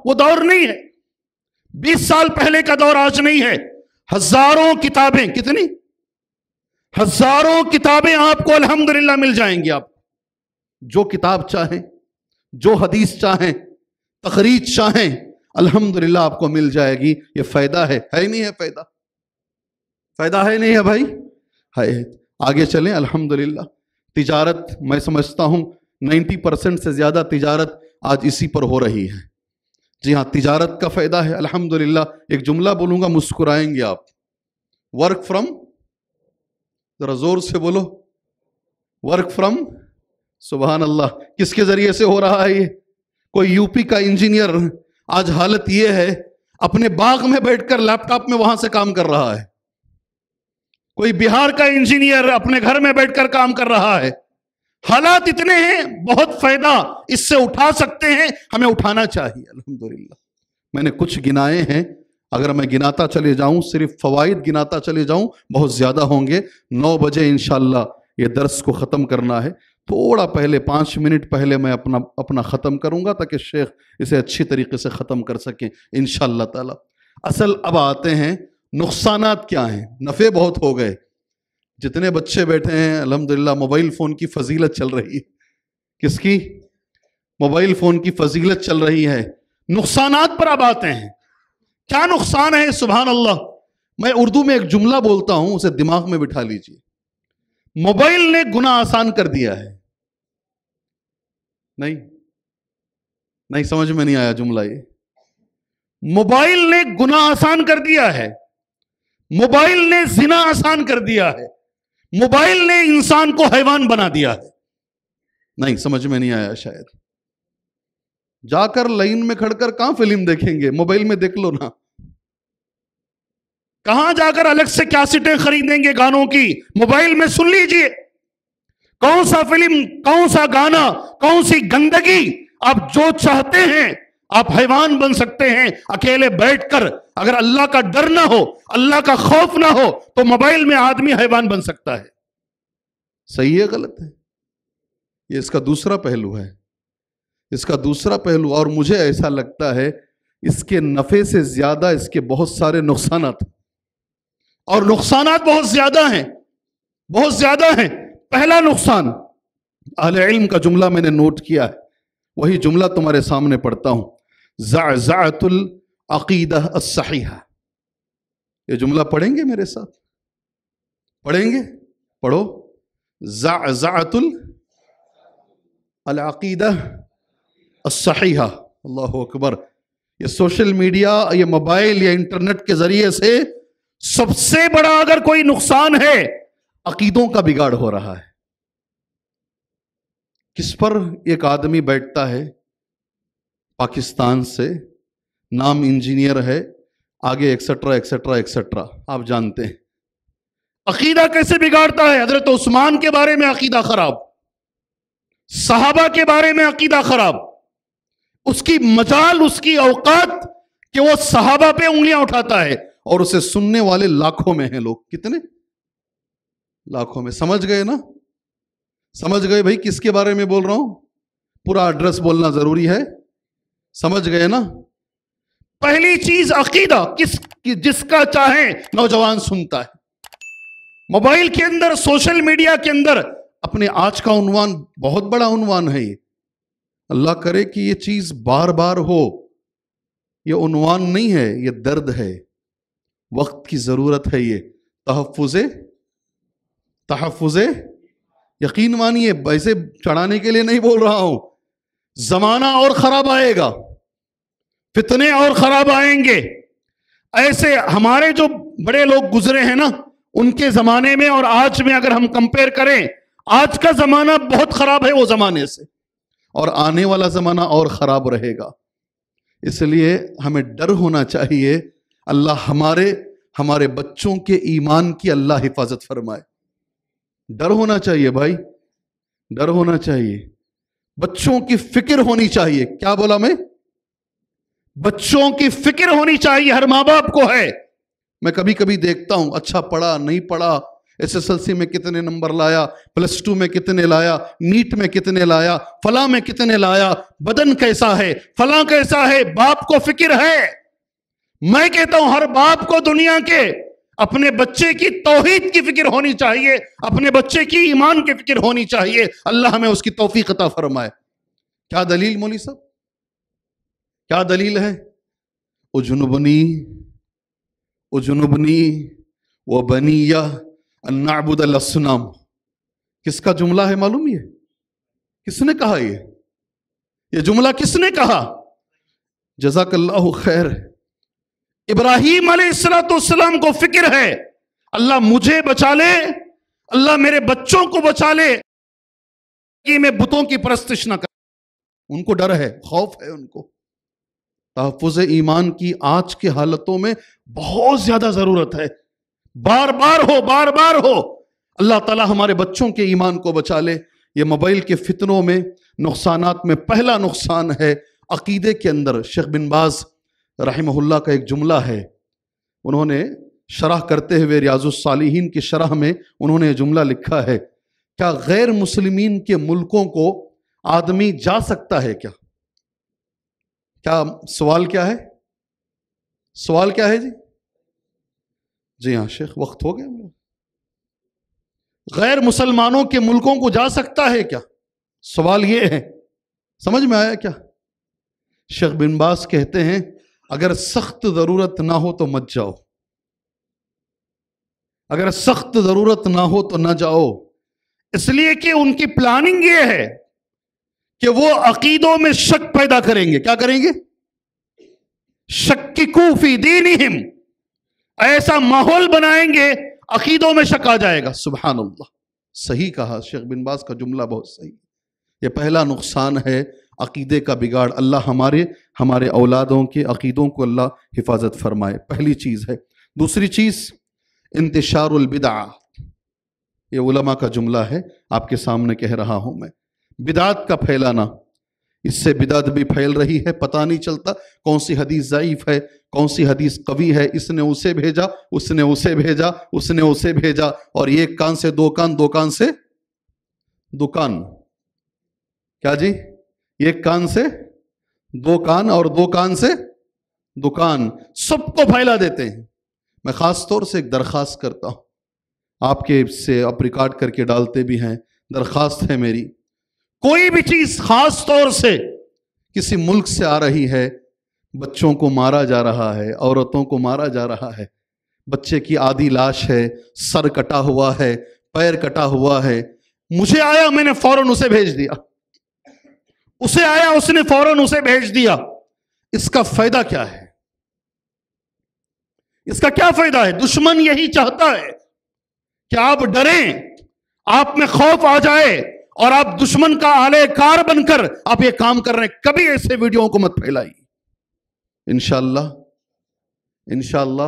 वो दौर नहीं है। बीस साल पहले का दौर आज नहीं है। हज़ारों किताबें, कितनी? हज़ारों किताबें आपको अल्हम्दुलिल्लाह मिल जाएँगी आप। जो किताब चाहें, जो हदीस चाहें तकरीज चाहें, अल्हम्दुलिल्लाह आपको मिल जाएगी। ये फ़ायदा है है नहीं है फ़ायदा? फ़ायदा है नहीं है भाई? है आगे चलें, अल्हम्दुलिल्लाह। तिजारत, मैं समझता हूँ 90 परसेंट से ज़्यादा तिजारत आज इसी पर हो रही है। जी हाँ तिजारत का फ़ायदा है, अल्हम्दुलिल्लाह। एक जुमला बोलूँगा, मुस्कुराएँगे आप। वर्क फ्रॉम ज़रा ज़ोर से बोलो। वर्क फ्रॉम सुबह अल्लाह किसके ज़रिए से हो रहा है ये? कोई यूपी का इंजीनियर आज हालत ये है, अपने बाग में बैठकर लैपटॉप में वहाँ से काम कर रहा है। कोई बिहार का इंजीनियर अपने घर में बैठकर काम कर रहा है। हालात इतने हैं, बहुत फ़ायदा इससे उठा सकते हैं, हमें उठाना चाहिए, अल्हम्दुलिल्लाह। मैंने कुछ गिनाए हैं अगर मैं गिनाता चले जाऊँ, सिर्फ़ फवाइद गिनाता चले जाऊँ, बहुत ज़्यादा होंगे। नौ बजे इनशाला ये दर्स को ख़त्म करना है। थोड़ा पहले, पाँच मिनट पहले मैं अपना अपना ख़त्म करूँगा ताकि शेख इसे अच्छी तरीके से ख़त्म कर सकें इन ताला। असल अब आते हैं नुकसान क्या हैं? नफ़े बहुत हो गए। जितने बच्चे बैठे हैं, अल्हम्दुलिल्लाह, मोबाइल फ़ोन की फजीलत चल रही है। किसकी? मोबाइल फ़ोन की फजीलत चल रही है। नुकसान पर अब आते हैं। क्या नुकसान है सुबह अल्लाह मैं उर्दू में एक जुमला बोलता हूँ, उसे दिमाग में बिठा लीजिए। मोबाइल ने गुना आसान कर दिया है। नहीं नहीं, समझ में नहीं आया जुमला ये। मोबाइल ने गुना आसान कर दिया है। मोबाइल ने जिना आसान कर दिया है। मोबाइल ने इंसान को हैवान बना दिया है। नहीं, समझ में नहीं आया शायद। जाकर लाइन में खड़कर कहाँ फ़िल्म देखेंगे? मोबाइल में देख लो ना। कहाँ जाकर अलग से क्या सीटें खरीदेंगे गानों की? मोबाइल में सुन लीजिए। कौन सा फ़िल्म, कौन सा गाना, कौन सी गंदगी आप जो चाहते हैं, आप हैवान बन सकते हैं। अकेले बैठकर अगर अल्लाह का डर ना हो, अल्लाह का खौफ ना हो तो मोबाइल में आदमी हैवान बन सकता है। सही है, गलत है? ये इसका दूसरा पहलू है। इसका दूसरा पहलू, और मुझे ऐसा लगता है, इसके नफे से ज़्यादा इसके बहुत सारे नुकसान और नुकसान बहुत ज़्यादा हैं। बहुत ज़्यादा हैं। पहला नुकसान, अहल इल्म का जुमला मैंने नोट किया है। वही जुमला तुम्हारे सामने पढ़ता हूँ। ज़ातुल अकीदा सही ये जुमला पढ़ेंगे मेरे साथ? पढ़ेंगे? पढ़ो। ज़ातुल अकीदा सहीहा अल्लाह अकबर। ये सोशल मीडिया, ये मोबाइल, या इंटरनेट के ज़रिए से सबसे बड़ा अगर कोई नुकसान है, अकीदों का बिगाड़ हो रहा है। किस पर एक आदमी बैठता है? पाकिस्तान से। नाम इंजीनियर है, आगे एक्सेट्रा एक्सेट्रा एक्सेट्रा आप जानते हैं। अकीदा कैसे बिगाड़ता है? हज़रत उस्मान के बारे में अकीदा खराब। सहाबा के बारे में अकीदा खराब। उसकी मजाल, उसकी औकात कि वो सहाबा पे उंगलियाँ उठाता है। और उसे सुनने वाले लाखों में हैं लोग। कितने? लाखों में। समझ गए ना? समझ गए भाई किसके बारे में बोल रहा हूँ? पूरा एड्रेस बोलना ज़रूरी है। समझ गए ना? पहली चीज़ अकीदा, किस, कि जिसका चाहे नौजवान सुनता है। मोबाइल के अंदर, सोशल मीडिया के अंदर, अपने आज का उन्वान, बहुत बड़ा उन्वान है ये। अल्लाह करे कि ये चीज़ बार बार हो। ये उनवान नहीं है, ये दर्द है। वक्त की ज़रूरत है ये। तहफ़ुज़ तहफ़ुज़ यकीन मानिए, वैसे चढ़ाने के लिए नहीं बोल रहा हूँ। ज़माना और ख़राब आएगा, फितने और ख़राब आएँगे। ऐसे हमारे जो बड़े लोग गुजरे हैं ना, उनके ज़माने में और आज में अगर हम कंपेयर करें, आज का ज़माना बहुत ख़राब है वो ज़माने से। और आने वाला ज़माना और ख़राब रहेगा। इसलिए हमें डर होना चाहिए अल्लाह हमारे हमारे बच्चों के ईमान की अल्लाह हिफाजत फरमाए। डर होना चाहिए भाई, डर होना चाहिए। बच्चों की फ़िक्र होनी चाहिए। क्या बोला मैं? बच्चों की फ़िक्र होनी चाहिए, हर माँ बाप को है। मैं कभी कभी देखता हूँ अच्छा पढ़ा, नहीं पढ़ा, एसएसएलसी में कितने नंबर लाया, प्लस टू में कितने लाया, नीट में कितने लाया, फला में कितने लाया, बदन कैसा है, फला कैसा है, बाप को फ़िक्र है। मैं कहता हूँ, हर बाप को दुनिया के अपने बच्चे की तोहीद की फ़िक्र होनी चाहिए, अपने बच्चे की ईमान की फ़िक्र होनी चाहिए। अल्लाह हमें उसकी तोफीक अता फरमाए। क्या दलील मोली साहब? क्या दलील है? उजुनबनी उजुनबनी वो बनिया अन्नाबुदलसनाम किसका जुमला है मालूम ये? किसने कहा ये? ये जुमला किसने कहा? जजाकल्ला खैर। इब्राहिम सलाम को फ़िक्र है, अल्लाह मुझे बचा ले, अल्लाह मेरे बच्चों को बचा ले, कि मैं बुतों की परस्तिश ना कर। उनको डर है, खौफ है उनको। तहफुज ईमान की आज की हालतों में बहुत ज़्यादा ज़रूरत है। बार बार हो बार बार हो, अल्लाह ताला हमारे बच्चों के ईमान को बचा ले। ये मोबाइल के फितनों में, नुकसानात में पहला नुकसान है, अकीदे के अंदर शेख बिन बाज रहमहुल्ला का एक जुमला है। उन्होंने शरह करते हुए रियाजुसालिहीन की शरह में उन्होंने जुमला लिखा है। क्या गैर मुस्लिमीन के मुल्कों को आदमी जा सकता है क्या? क्या सवाल क्या है? सवाल क्या है जी? जी हाँ शेख, वक्त हो गया मेरा। गैर मुसलमानों के मुल्कों को जा सकता है क्या? सवाल ये है। समझ में आया क्या? शेख बिन बास कहते हैं अगर सख्त ज़रूरत ना हो तो मत जाओ। अगर सख्त ज़रूरत ना हो तो ना जाओ। इसलिए कि उनकी प्लानिंग ये है कि वो अकीदों में शक पैदा करेंगे। क्या करेंगे? शक की कूफी दीन हिम ऐसा माहौल बनाएँगे, अकीदों में शक आ जाएगा। सुबह अल्लाह सही कहा शेख बिन बास का जुमला बहुत सही। ये पहला नुकसान है अकीदे का बिगाड़। अल्लाह हमारे हमारे औलादों के अकीदों को अल्लाह हिफाजत फरमाए। पहली चीज़ है। दूसरी चीज़ इंतशारबिदा ये उलमा का जुमला है। आपके सामने कह रहा हूँ मैं। बिदात का फैलाना। इससे बिदात भी फैल रही है, पता नहीं चलता कौन सी हदीस ज़यीफ़ है, कौन सी हदीस कवि है। इसने उसे भेजा, उसने उसे भेजा, उसने उसे भेजा। और एक कान से, दो कान दो कान से, दुकान। क्या जी? एक कान से दो कान और दो कान से दुकान, सबको फैला देते हैं। मैं खास तौर से एक दरखास्त करता हूँ। आपके से आप रिकॉर्ड करके डालते भी हैं, दरखास्त है मेरी। कोई भी चीज़ खास तौर से किसी मुल्क से आ रही है, बच्चों को मारा जा रहा है, औरतों को मारा जा रहा है, बच्चे की आधी लाश है, सर कटा हुआ है, पैर कटा हुआ है, मुझे आया, मैंने फ़ौरन उसे भेज दिया। उसे आया, उसने फ़ौरन उसे भेज दिया। इसका फ़ायदा क्या है? इसका क्या फ़ायदा है? दुश्मन यही चाहता है कि आप डरें, आप में खौफ आ जाए और आप दुश्मन का आले कार बनकर आप ये काम कर रहे हैं। कभी ऐसे वीडियो को मत फैलाई इनशाला इनशाला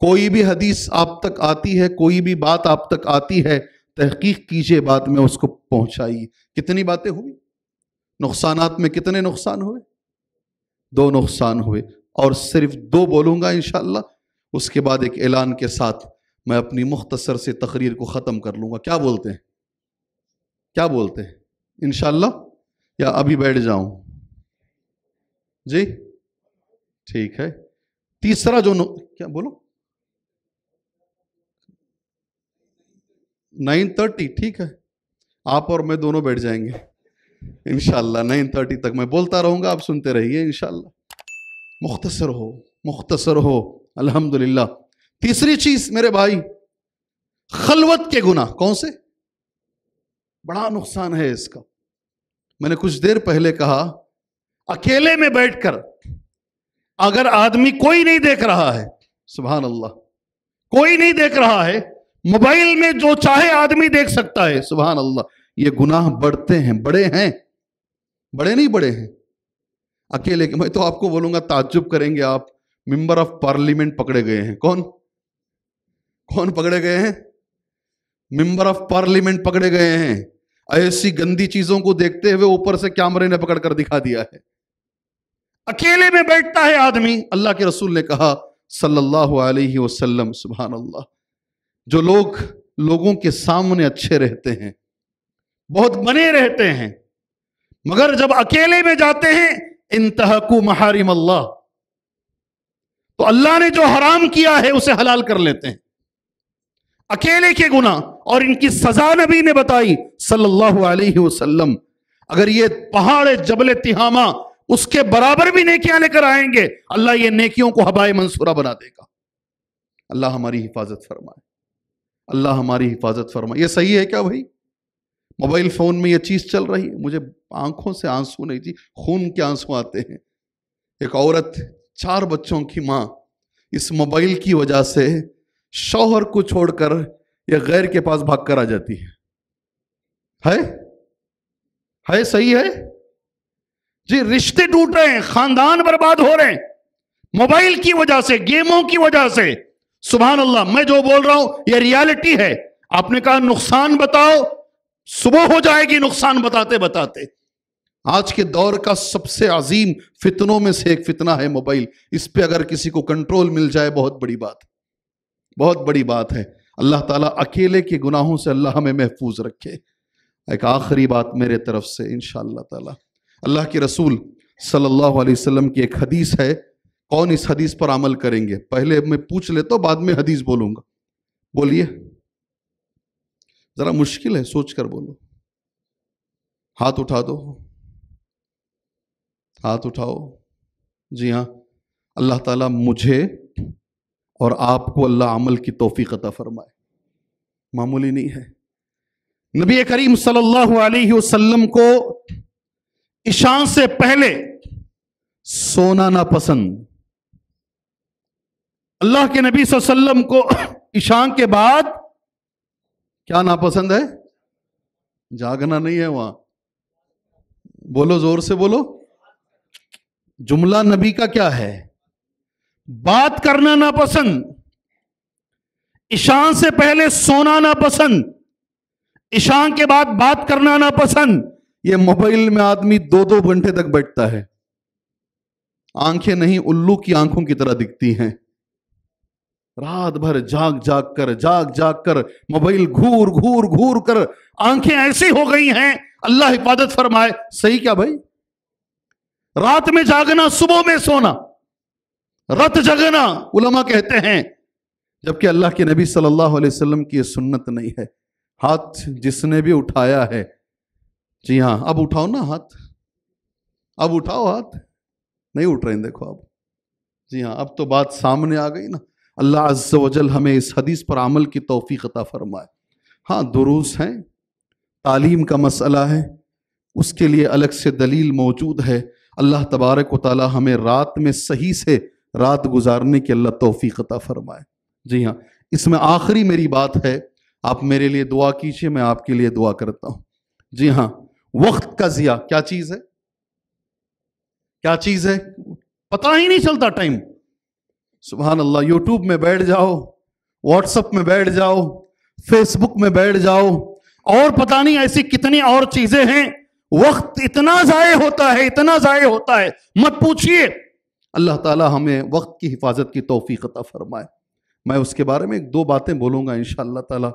कोई भी हदीस आप तक आती है, कोई भी बात आप तक आती है, तहकीक कीजिए बात में उसको पहुंचाइए। कितनी बातें हुई? नुकसानात में कितने नुकसान हुए? दो नुकसान हुए। और सिर्फ़ दो बोलूँगा इनशाला उसके बाद एक ऐलान के साथ मैं अपनी मुख्तसर से तकरीर को ख़त्म कर लूँगा। क्या बोलते हैं? क्या बोलते हैं? इनशाला या अभी बैठ जाऊँ? जी? ठीक है। तीसरा जो क्या बोलो? नाइन थर्टी ठीक है। आप और मैं दोनों बैठ जाएँगे। इनशाला नाइन थर्टी तक मैं बोलता रहूँगा, आप सुनते रहिए इनशाला मुख्तसर हो मुख्तसर हो, अल्हम्दुलिल्लाह। तीसरी चीज़, मेरे भाई, खलवत के गुना कौन से? बड़ा नुकसान है इसका। मैंने कुछ देर पहले कहा, अकेले में बैठकर, अगर आदमी कोई नहीं देख रहा है सुबह अल्लाह कोई नहीं देख रहा है, मोबाइल में जो चाहे आदमी देख सकता है सुबह अल्लाह ये गुनाह बढ़ते हैं, बड़े हैं। बड़े नहीं बड़े हैं। अकेले के, मैं तो आपको बोलूँगा, ताज्जुब करेंगे आप। मेंबर ऑफ़ पार्लियामेंट पकड़े गए हैं। कौन? कौन पकड़े गए हैं? मेंबर ऑफ़ पार्लियामेंट पकड़े गए हैं। ऐसी गंदी चीज़ों को देखते हुए ऊपर से कैमरे ने पकड़कर दिखा दिया है। अकेले में बैठता है आदमी। अल्लाह के रसूल ने कहा, सल्लल्लाहु अलैहि वसल्लम सुबहान अल्लाह जो लोग लोगों के सामने अच्छे रहते हैं बहुत बने रहते हैं। मगर जब अकेले में जाते हैं इंतहकू महारिम अल्लाह। तो अल्लाह ने जो हराम किया है, उसे हलाल कर लेते हैं। अकेले के गुना और इनकी सजा नबी ने बताई, सल्लल्लाहु अलैहि वसल्लम। अगर ये पहाड़ जबल तिहामा, उसके बराबर भी नेकियाँ लेकर आएँगे, अल्लाह ये नेकियों को हबाए मंसूरा बना देगा। अल्लाह हमारी हिफाजत फरमाए। अल्लाह हमारी हिफाजत फरमाए। ये सही है क्या भाई? मोबाइल फ़ोन में ये चीज़ चल रही है मुझे आँखों से आँसू नहीं थी खून के आँसू आते हैं। एक औरत चार बच्चों की माँ, इस मोबाइल की वजह से शौहर को छोड़कर या गैर के पास भाग कर आ जाती है। है? है, सही है? जी, रिश्ते टूट रहे हैं, खानदान बर्बाद हो रहे हैं। मोबाइल की वजह से, गेमों की वजह से सुबह अल्लाह, मैं जो बोल रहा हूँ यह रियलिटी है। आपने कहा नुकसान बताओ सुबह हो जाएगी नुकसान बताते बताते। आज के दौर का सबसे अजीम फितनों में से एक फितना है मोबाइल। इस पे अगर किसी को कंट्रोल मिल जाए, बहुत बड़ी बात। बहुत बड़ी बात है। अल्लाह ताला अकेले के गुनाहों से अल्लाह हमें महफूज रखे। एक आखिरी बात मेरे तरफ़ से इन ताला। अल्लाह के रसूल सल्लल्लाहु अलैहि वसल्लम की एक हदीस है। कौन इस हदीस पर अमल करेंगे? पहले मैं पूछ लेता तो बाद में हदीस बोलूँगा। बोलिए। जरा मुश्किल है सोच कर बोलो। हाथ उठा दो हाथ उठाओ। जी हाँ अल्लाह ताला मुझे और आपको अल्लाह अमल की तोफ़ी अता फरमाए। मामूली नहीं है। नबी करीम सल्लल्लाहु अलैहि वसल्लम को ईशान से पहले सोना ना पसंद अल्लाह के नबी वसल्लम को ईशान के बाद क्या नापसंद है? जागना नहीं है वहाँ। बोलो, ज़ोर से बोलो। जुमला नबी का क्या है? बात करना नापसंद ईशान से पहले सोना नापसंद ईशान के बाद बात करना नापसंद ये मोबाइल में आदमी दो दो घंटे तक बैठता है। आँखें नहीं, उल्लू की आँखों की तरह दिखती हैं। रात भर जाग जाग कर, जाग जाग कर, मोबाइल घूर घूर घूर कर, आँखें ऐसी हो गई हैं, अल्लाह हिफाजत फरमाए, सही क्या भाई? रात में जागना, सुबह में सोना, रत जगना, उलमा कहते हैं, जबकि अल्लाह के नबी सल्लल्लाहु अलैहि वसल्लम की यह सुन्नत नहीं है। हाथ जिसने भी उठाया है, जी हाँ अब उठाओ ना हाथ, अब उठाओ हाथ, नहीं उठ रहे देखो अब जी हाँ अब तो बात सामने आ गई ना। अल्लाह अज्जल हमें इस हदीस पर अमल की तोफ़ी अता फरमाए। हाँ दुरूस हैं, तालीम का मसला है, उसके लिए अलग से दलील मौजूद है। अल्लाह तबारक व हमें रात में सही से रात गुजारने की अल्लाह तौफीक अता फरमाए। जी हाँ इसमें आखिरी मेरी बात है, आप मेरे लिए दुआ कीजिए, मैं आपके लिए दुआ करता हूँ। जी हाँ वक्त का जिया, क्या चीज़ है? क्या चीज़ है? पता ही नहीं चलता टाइम। सुबह अल्लाह यूट्यूब में बैठ जाओ व्हाट्सएप में बैठ जाओ फेसबुक में बैठ जाओ। और पता नहीं ऐसी कितनी और चीज़ें हैं। वक्त इतना जाय होता है, इतना जाय होता है। मत पूछिए। अल्लाह ताला हमें वक्त की हिफाजत की तोफ़ी अता फरमाए। मैं उसके बारे में एक दो बातें बोलूँगा इन ताला।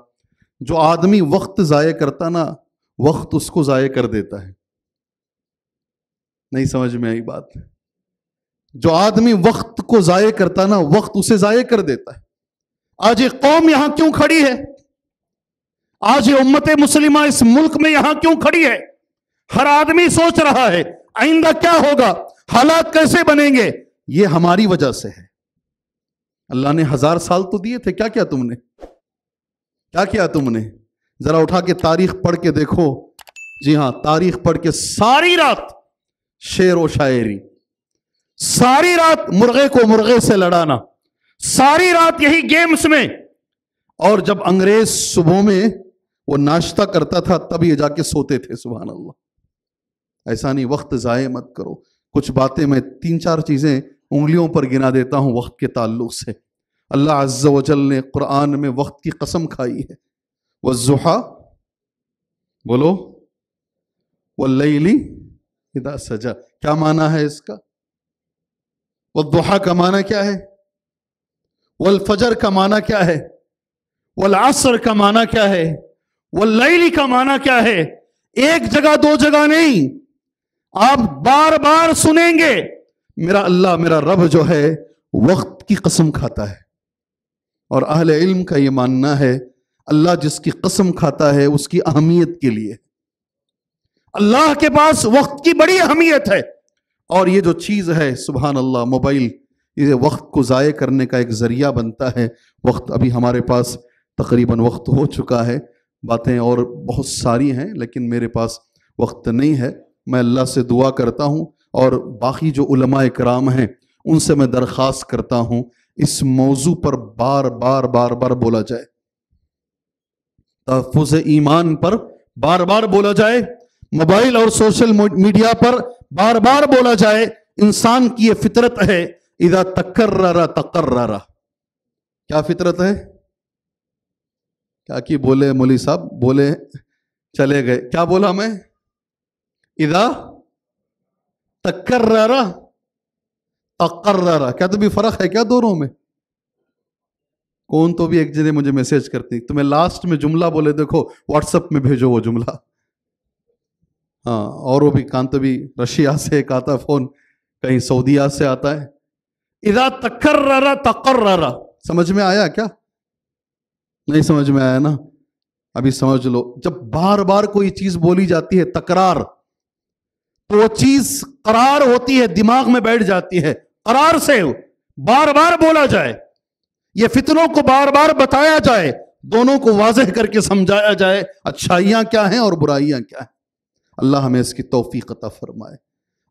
जो आदमी वक्त ज़ाय करता ना, वक्त उसको ज़ाय कर देता है। नहीं समझ में आई बात? जो आदमी वक्त को ज़ाय करता ना, वक्त उसे ज़ाय कर देता है। आज ये कौम यहाँ क्यों खड़ी है? आज ये उम्मत मुसलिमा इस मुल्क में यहाँ क्यों खड़ी है? हर आदमी सोच रहा है, आइंदा क्या होगा? हालात कैसे बनेंगे? ये हमारी वजह से है। अल्लाह ने हज़ार साल तो दिए थे, क्या क्या तुमने? क्या किया तुमने? जरा उठा के तारीख पढ़ के देखो। जी हाँ, तारीख पढ़ के सारी रात शेर व शायरी। सारी रात मुर्गे को मुर्गे से लड़ाना, सारी रात यही गेम्स में। और जब अंग्रेज़ सुबह में वो नाश्ता करता था, तब ये जाके सोते थे सुबह अल्लाह ऐसा नहीं, वक्त ज़ाय मत करो। कुछ बातें मैं तीन चार चीज़ें उंगलियों पर गिना देता हूँ वक्त के ताल्लुक से। अल्लाह अज्जा वजल ने कुरान में वक्त की कसम खाई है। वह जुहा बोलो। वह लईली सजा। क्या माना है इसका? वह दुहा का माना क्या है? वल फजर का माना क्या है? वल असर का माना क्या है? वल लैली का माना क्या है? एक जगह, दो जगह नहीं। आप बार बार सुनेंगे, मेरा अल्लाह, मेरा रब जो है, वक्त की कसम खाता है। और अहल इल्म का ये मानना है, अल्लाह जिसकी कसम खाता है, उसकी अहमियत के लिए। अल्लाह के पास वक्त की बड़ी अहमियत है। और ये जो चीज़ है सुबहान अल्लाह मोबाइल, ये वक्त को ज़ाय करने का एक ज़रिया बनता है। वक्त अभी हमारे पास तकरीबन वक्त हो चुका है। बातें और बहुत सारी हैं, लेकिन मेरे पास वक्त नहीं है। मैं अल्लाह से दुआ करता हूँ और बाकी जो उलमा कराम हैं, उनसे मैं दरख्वास्त करता हूँ, इस मौजू पर बार बार बार बार बोला जाए। तहफ़ ईमान पर बार बार बोला जाए। मोबाइल और सोशल मीडिया पर बार बार बोला जाए, इंसान की ये फितरत है इदा तकर्रा तकर्रा क्या फितरत है? क्या की बोले मोली साहब, बोले चले गए। क्या बोला मैं इदा तकर्रा तकर्रा क्या तो भी फ़र्क है क्या दोनों में? कौन तो भी एक जने मुझे मैसेज करती तो मैं लास्ट में जुमला बोले, देखो व्हाट्सएप में भेजो वो जुमला। हाँ और वो भी कांत भी रशिया से एक आता फ़ोन, कहीं सऊदीया से आता है। इदा तकर्रा तकर्रा समझ में आया क्या? नहीं समझ में आया ना? अभी समझ लो। जब बार बार कोई चीज़ बोली जाती है, तकरार तो वो चीज़ करार होती है, दिमाग में बैठ जाती है। करार से बार बार बोला जाए। ये फितनों को बार बार बताया जाए। दोनों को वाजह करके समझाया जाए, अच्छाइयाँ क्या हैं और बुराइयाँ क्या हैं? अल्लाह हमें इसकी तोफ़ी अता फरमाए।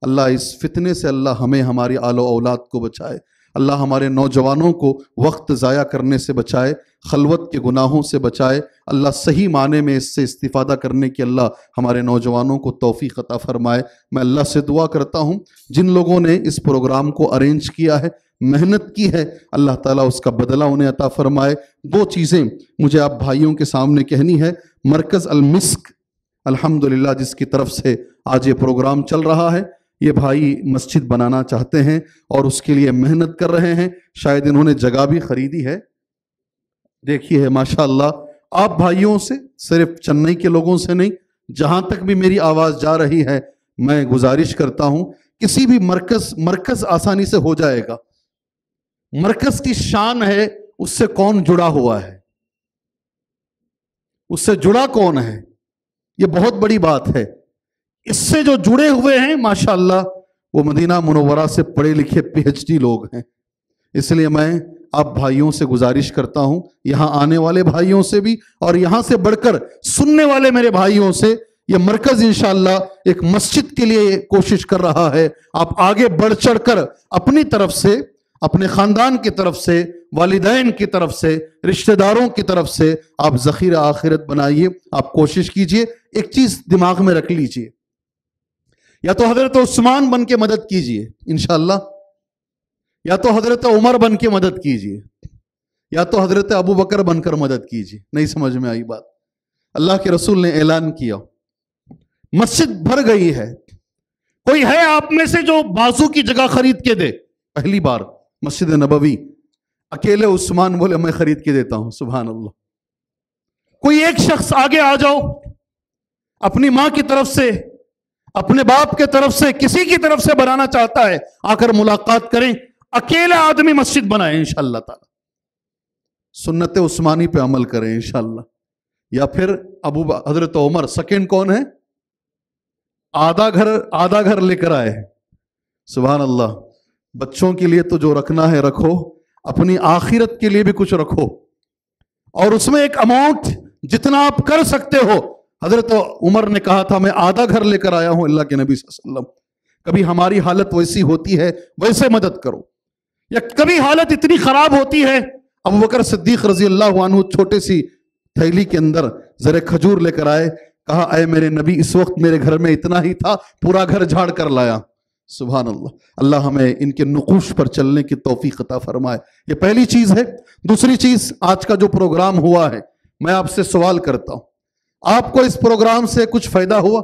अल्लाह इस फितने से अल्लाह हमें हमारी आलो औलाद को बचाए। अल्लाह हमारे नौजवानों को वक्त ज़ाया करने से बचाए, खलवत के गुनाहों से बचाए। अल्लाह सही माने में इससे इस्तीफ़ादा करने की अल्लाह हमारे नौजवानों को तोफ़ी अता फ़रमाए। मैं अल्लाह से दुआ करता हूँ, जिन लोगों ने इस प्रोग्राम को अरेंज किया है, मेहनत की है, अल्लाह ताला उसका बदला उन्हें अता फ़रमाए। दो चीज़ें मुझे आप भाइयों के सामने कहनी है। मरकज़ अलमिस्क अल्हम्दुलिल्लाह, जिसकी तरफ़ से आज ये प्रोग्राम चल रहा है, ये भाई मस्जिद बनाना चाहते हैं और उसके लिए मेहनत कर रहे हैं। शायद इन्होंने जगह भी खरीदी है। देखिए है माशा आप भाइयों से, सिर्फ़ चेन्नई के लोगों से नहीं, जहाँ तक भी मेरी आवाज़ जा रही है, मैं गुजारिश करता हूँ, किसी भी मरकज मरकज आसानी से हो जाएगा। मरकज की शान है, उससे कौन जुड़ा हुआ है? उससे जुड़ा कौन है? ये बहुत बड़ी बात है। इससे जो जुड़े हुए हैं, माशाल्लाह, वो मदीना मुनवरा से पढ़े लिखे पीएचडी लोग हैं। इसलिए मैं आप भाइयों से गुजारिश करता हूँ, यहाँ आने वाले भाइयों से भी और यहाँ से बढ़कर सुनने वाले मेरे भाइयों से, ये मरकज इंशाल्लाह एक मस्जिद के लिए कोशिश कर रहा है। आप आगे बढ़ चढ़कर अपनी तरफ़ से, अपने खानदान की तरफ़ से वालिदैन की तरफ़ से, रिश्तेदारों की तरफ़ से आप जखीरा आखिरत बनाइए, आप कोशिश कीजिए, एक चीज़ दिमाग में रख लीजिए। या तो हज़रत उस्मान बन के मदद कीजिए इनशाला या तो हज़रत उमर बन के मदद कीजिए, या तो हज़रत अबू बकर बनकर मदद कीजिए। नहीं समझ में आई बात। अल्लाह के रसूल ने ऐलान किया। मस्जिद भर गई है। कोई है आप में से जो बाजू की जगह खरीद के दे? पहली बार, मस्जिद नबवी। अकेले उस्मान बोले, मैं खरीद के देता हूँ सुबह अल्लाह कोई एक शख्स आगे आ जाओ, अपनी माँ की तरफ़ से, अपने बाप के तरफ़ से, किसी की तरफ़ से बनाना चाहता है, आकर मुलाकात करें। अकेले आदमी मस्जिद बनाए इंशाला ताला। सुन्नत उस्मानी पे अमल करें इंशाला या फिर अबू हज़रत उमर, सेकेंड कौन है? आधा घर आधा घर लेकर आए सुबह अल्लाह बच्चों के लिए तो जो रखना है रखो। अपनी आखिरत के लिए भी कुछ रखो। और उसमें एक अमाउंट जितना आप कर सकते हो। हज़रत उमर ने कहा था, मैं आधा घर लेकर आया हूँ अल्लाह के नबी वसल्लम। कभी हमारी हालत वैसी होती है, वैसे मदद करो। या कभी हालत इतनी खराब होती है। अब बकर सिद्दीक रज़ी अल्लाह छोटे सी थैली के अंदर जरे खजूर लेकर आए। कहा, अय मेरे नबी, इस वक्त मेरे घर में इतना ही था, पूरा घर झाड़ कर लाया। सुबह अल्लाह अल्लाह हमें इनके नकुश पर चलने की तोफ़ी अता फरमाए। ये पहली चीज़ है। दूसरी चीज़, आज का जो प्रोग्राम हुआ है, मैं आपसे सवाल करता हूँ। आपको इस प्रोग्राम से कुछ फ़ायदा हुआ?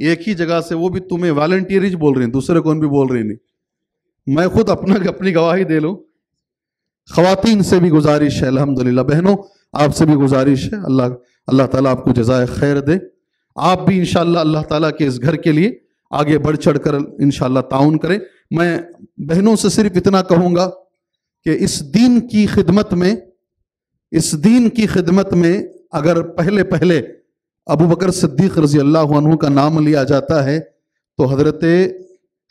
एक ही जगह से, वो भी तुम्हें वॉलंटियर बोल रहे हैं, दूसरे कौन भी बोल रहे नहीं। मैं खुद अपना, अपनी गवाही दे लू। खातन से भी गुजारिश है, अल्हम्दुलिल्लाह। बहनों, आपसे भी गुजारिश है। अल्लाह अल्लाह ताला आपको जजाय खैर दे। आप भी इंशाल्लाह अल्लाह ताला के इस घर के लिए आगे बढ़ चढ़ कर इनशाला ताउन करें। मैं बहनों से सिर्फ़ इतना कहूँगा कि इस दीन की खिदमत में, इस दीन की खिदमत में अगर पहले पहले अबू बकर सिद्दीक रज़ी अल्लाह का नाम लिया जाता है तो हज़रत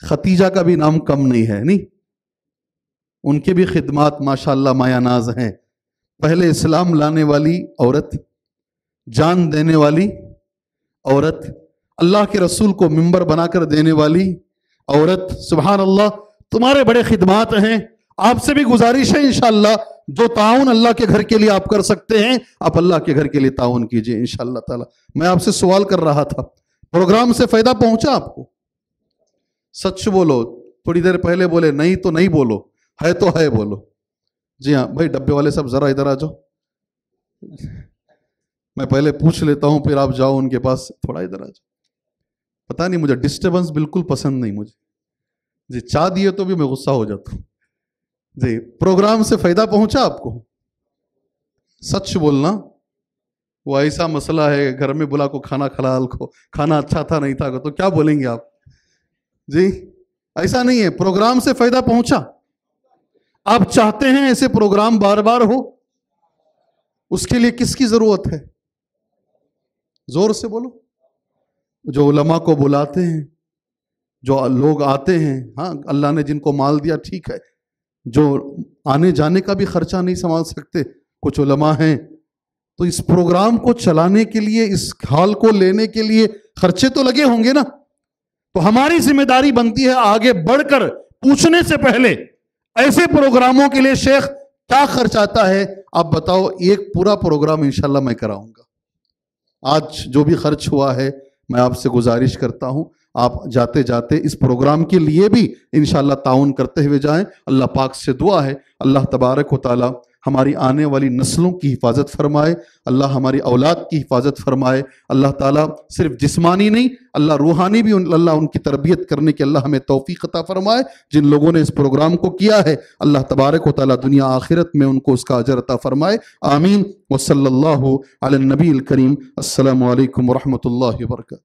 खतीजा का भी नाम कम नहीं है, नहीं? उनके भी खिदमात माशाल्लाह मायानाज हैं। पहले इस्लाम लाने वाली औरत, जान देने वाली औरत, अल्लाह के रसूल को मिंबर बनाकर देने वाली औरत सुबहान अल्लाह तुम्हारे बड़े खिदमात हैं। आपसे भी गुजारिश है इनशाला जो ताउन अल्लाह के घर के लिए आप कर सकते हैं, आप अल्लाह के घर के लिए ताउन कीजिए इनशाला ताला। मैं आपसे सवाल कर रहा था, प्रोग्राम से फ़ायदा पहुँचा आपको? सच बोलो, थोड़ी देर पहले बोले, नहीं तो नहीं बोलो, है तो है बोलो। जी हाँ भाई, डब्बे वाले सब जरा इधर आ जाओ। मैं पहले पूछ लेता हूँ, फिर आप जाओ उनके पास थोड़ा इधर आ जाओ। पता नहीं, मुझे डिस्टर्बेंस बिल्कुल पसंद नहीं मुझे। जी, चाह दिए तो भी मैं गुस्सा हो जाता हूँ। जी प्रोग्राम से फ़ायदा पहुँचा आपको? सच बोलना, वो ऐसा मसला है, घर में बुला को खाना खलाल को, खाना अच्छा था, नहीं था तो क्या बोलेंगे आप? जी, ऐसा नहीं है प्रोग्राम से फ़ायदा पहुँचा। आप चाहते हैं ऐसे प्रोग्राम बार बार हो? उसके लिए किसकी ज़रूरत है? ज़ोर से बोलो। जो उलमा को बुलाते हैं, जो लोग आते हैं हाँ अल्लाह ने जिनको माल दिया, ठीक है। जो आने जाने का भी खर्चा नहीं संभाल सकते, कुछ उलमा हैं। तो इस प्रोग्राम को चलाने के लिए, इस हाल को लेने के लिए खर्चे तो लगे होंगे ना। तो हमारी ज़िम्मेदारी बनती है आगे बढ़कर, पूछने से पहले, ऐसे प्रोग्रामों के लिए शेख क्या खर्च आता है, आप बताओ, एक पूरा प्रोग्राम इंशाल्लाह मैं कराऊँगा। आज जो भी खर्च हुआ है, मैं आपसे गुजारिश करता हूँ, आप जाते जाते इस प्रोग्राम के लिए भी इन ताउन करते हुए जाएँ। अल्लाह पाक से दुआ है। अल्लाह तबारक व ताली हमारी आने वाली नस्लों की हिफाजत फरमाए अल्लाह हमारी औलाद की हिफाजत फरमाए। अल्लाह ताला सिर्फ़ जिस्मानी नहीं अल्लाह रूहानी भी उन, अल्लाह उनकी तरबियत करने के अल्लाह हमें तोफ़ी अता फरमाए जिन लोगों ने इस प्रोग्राम को किया है। अल्लाह तबारक व ताली दुनिया आखिरत में उनको उसका अजर अता फरमाए। आमीन। वसल्ला नबी करीम। अल्लाम वरहमल वर्क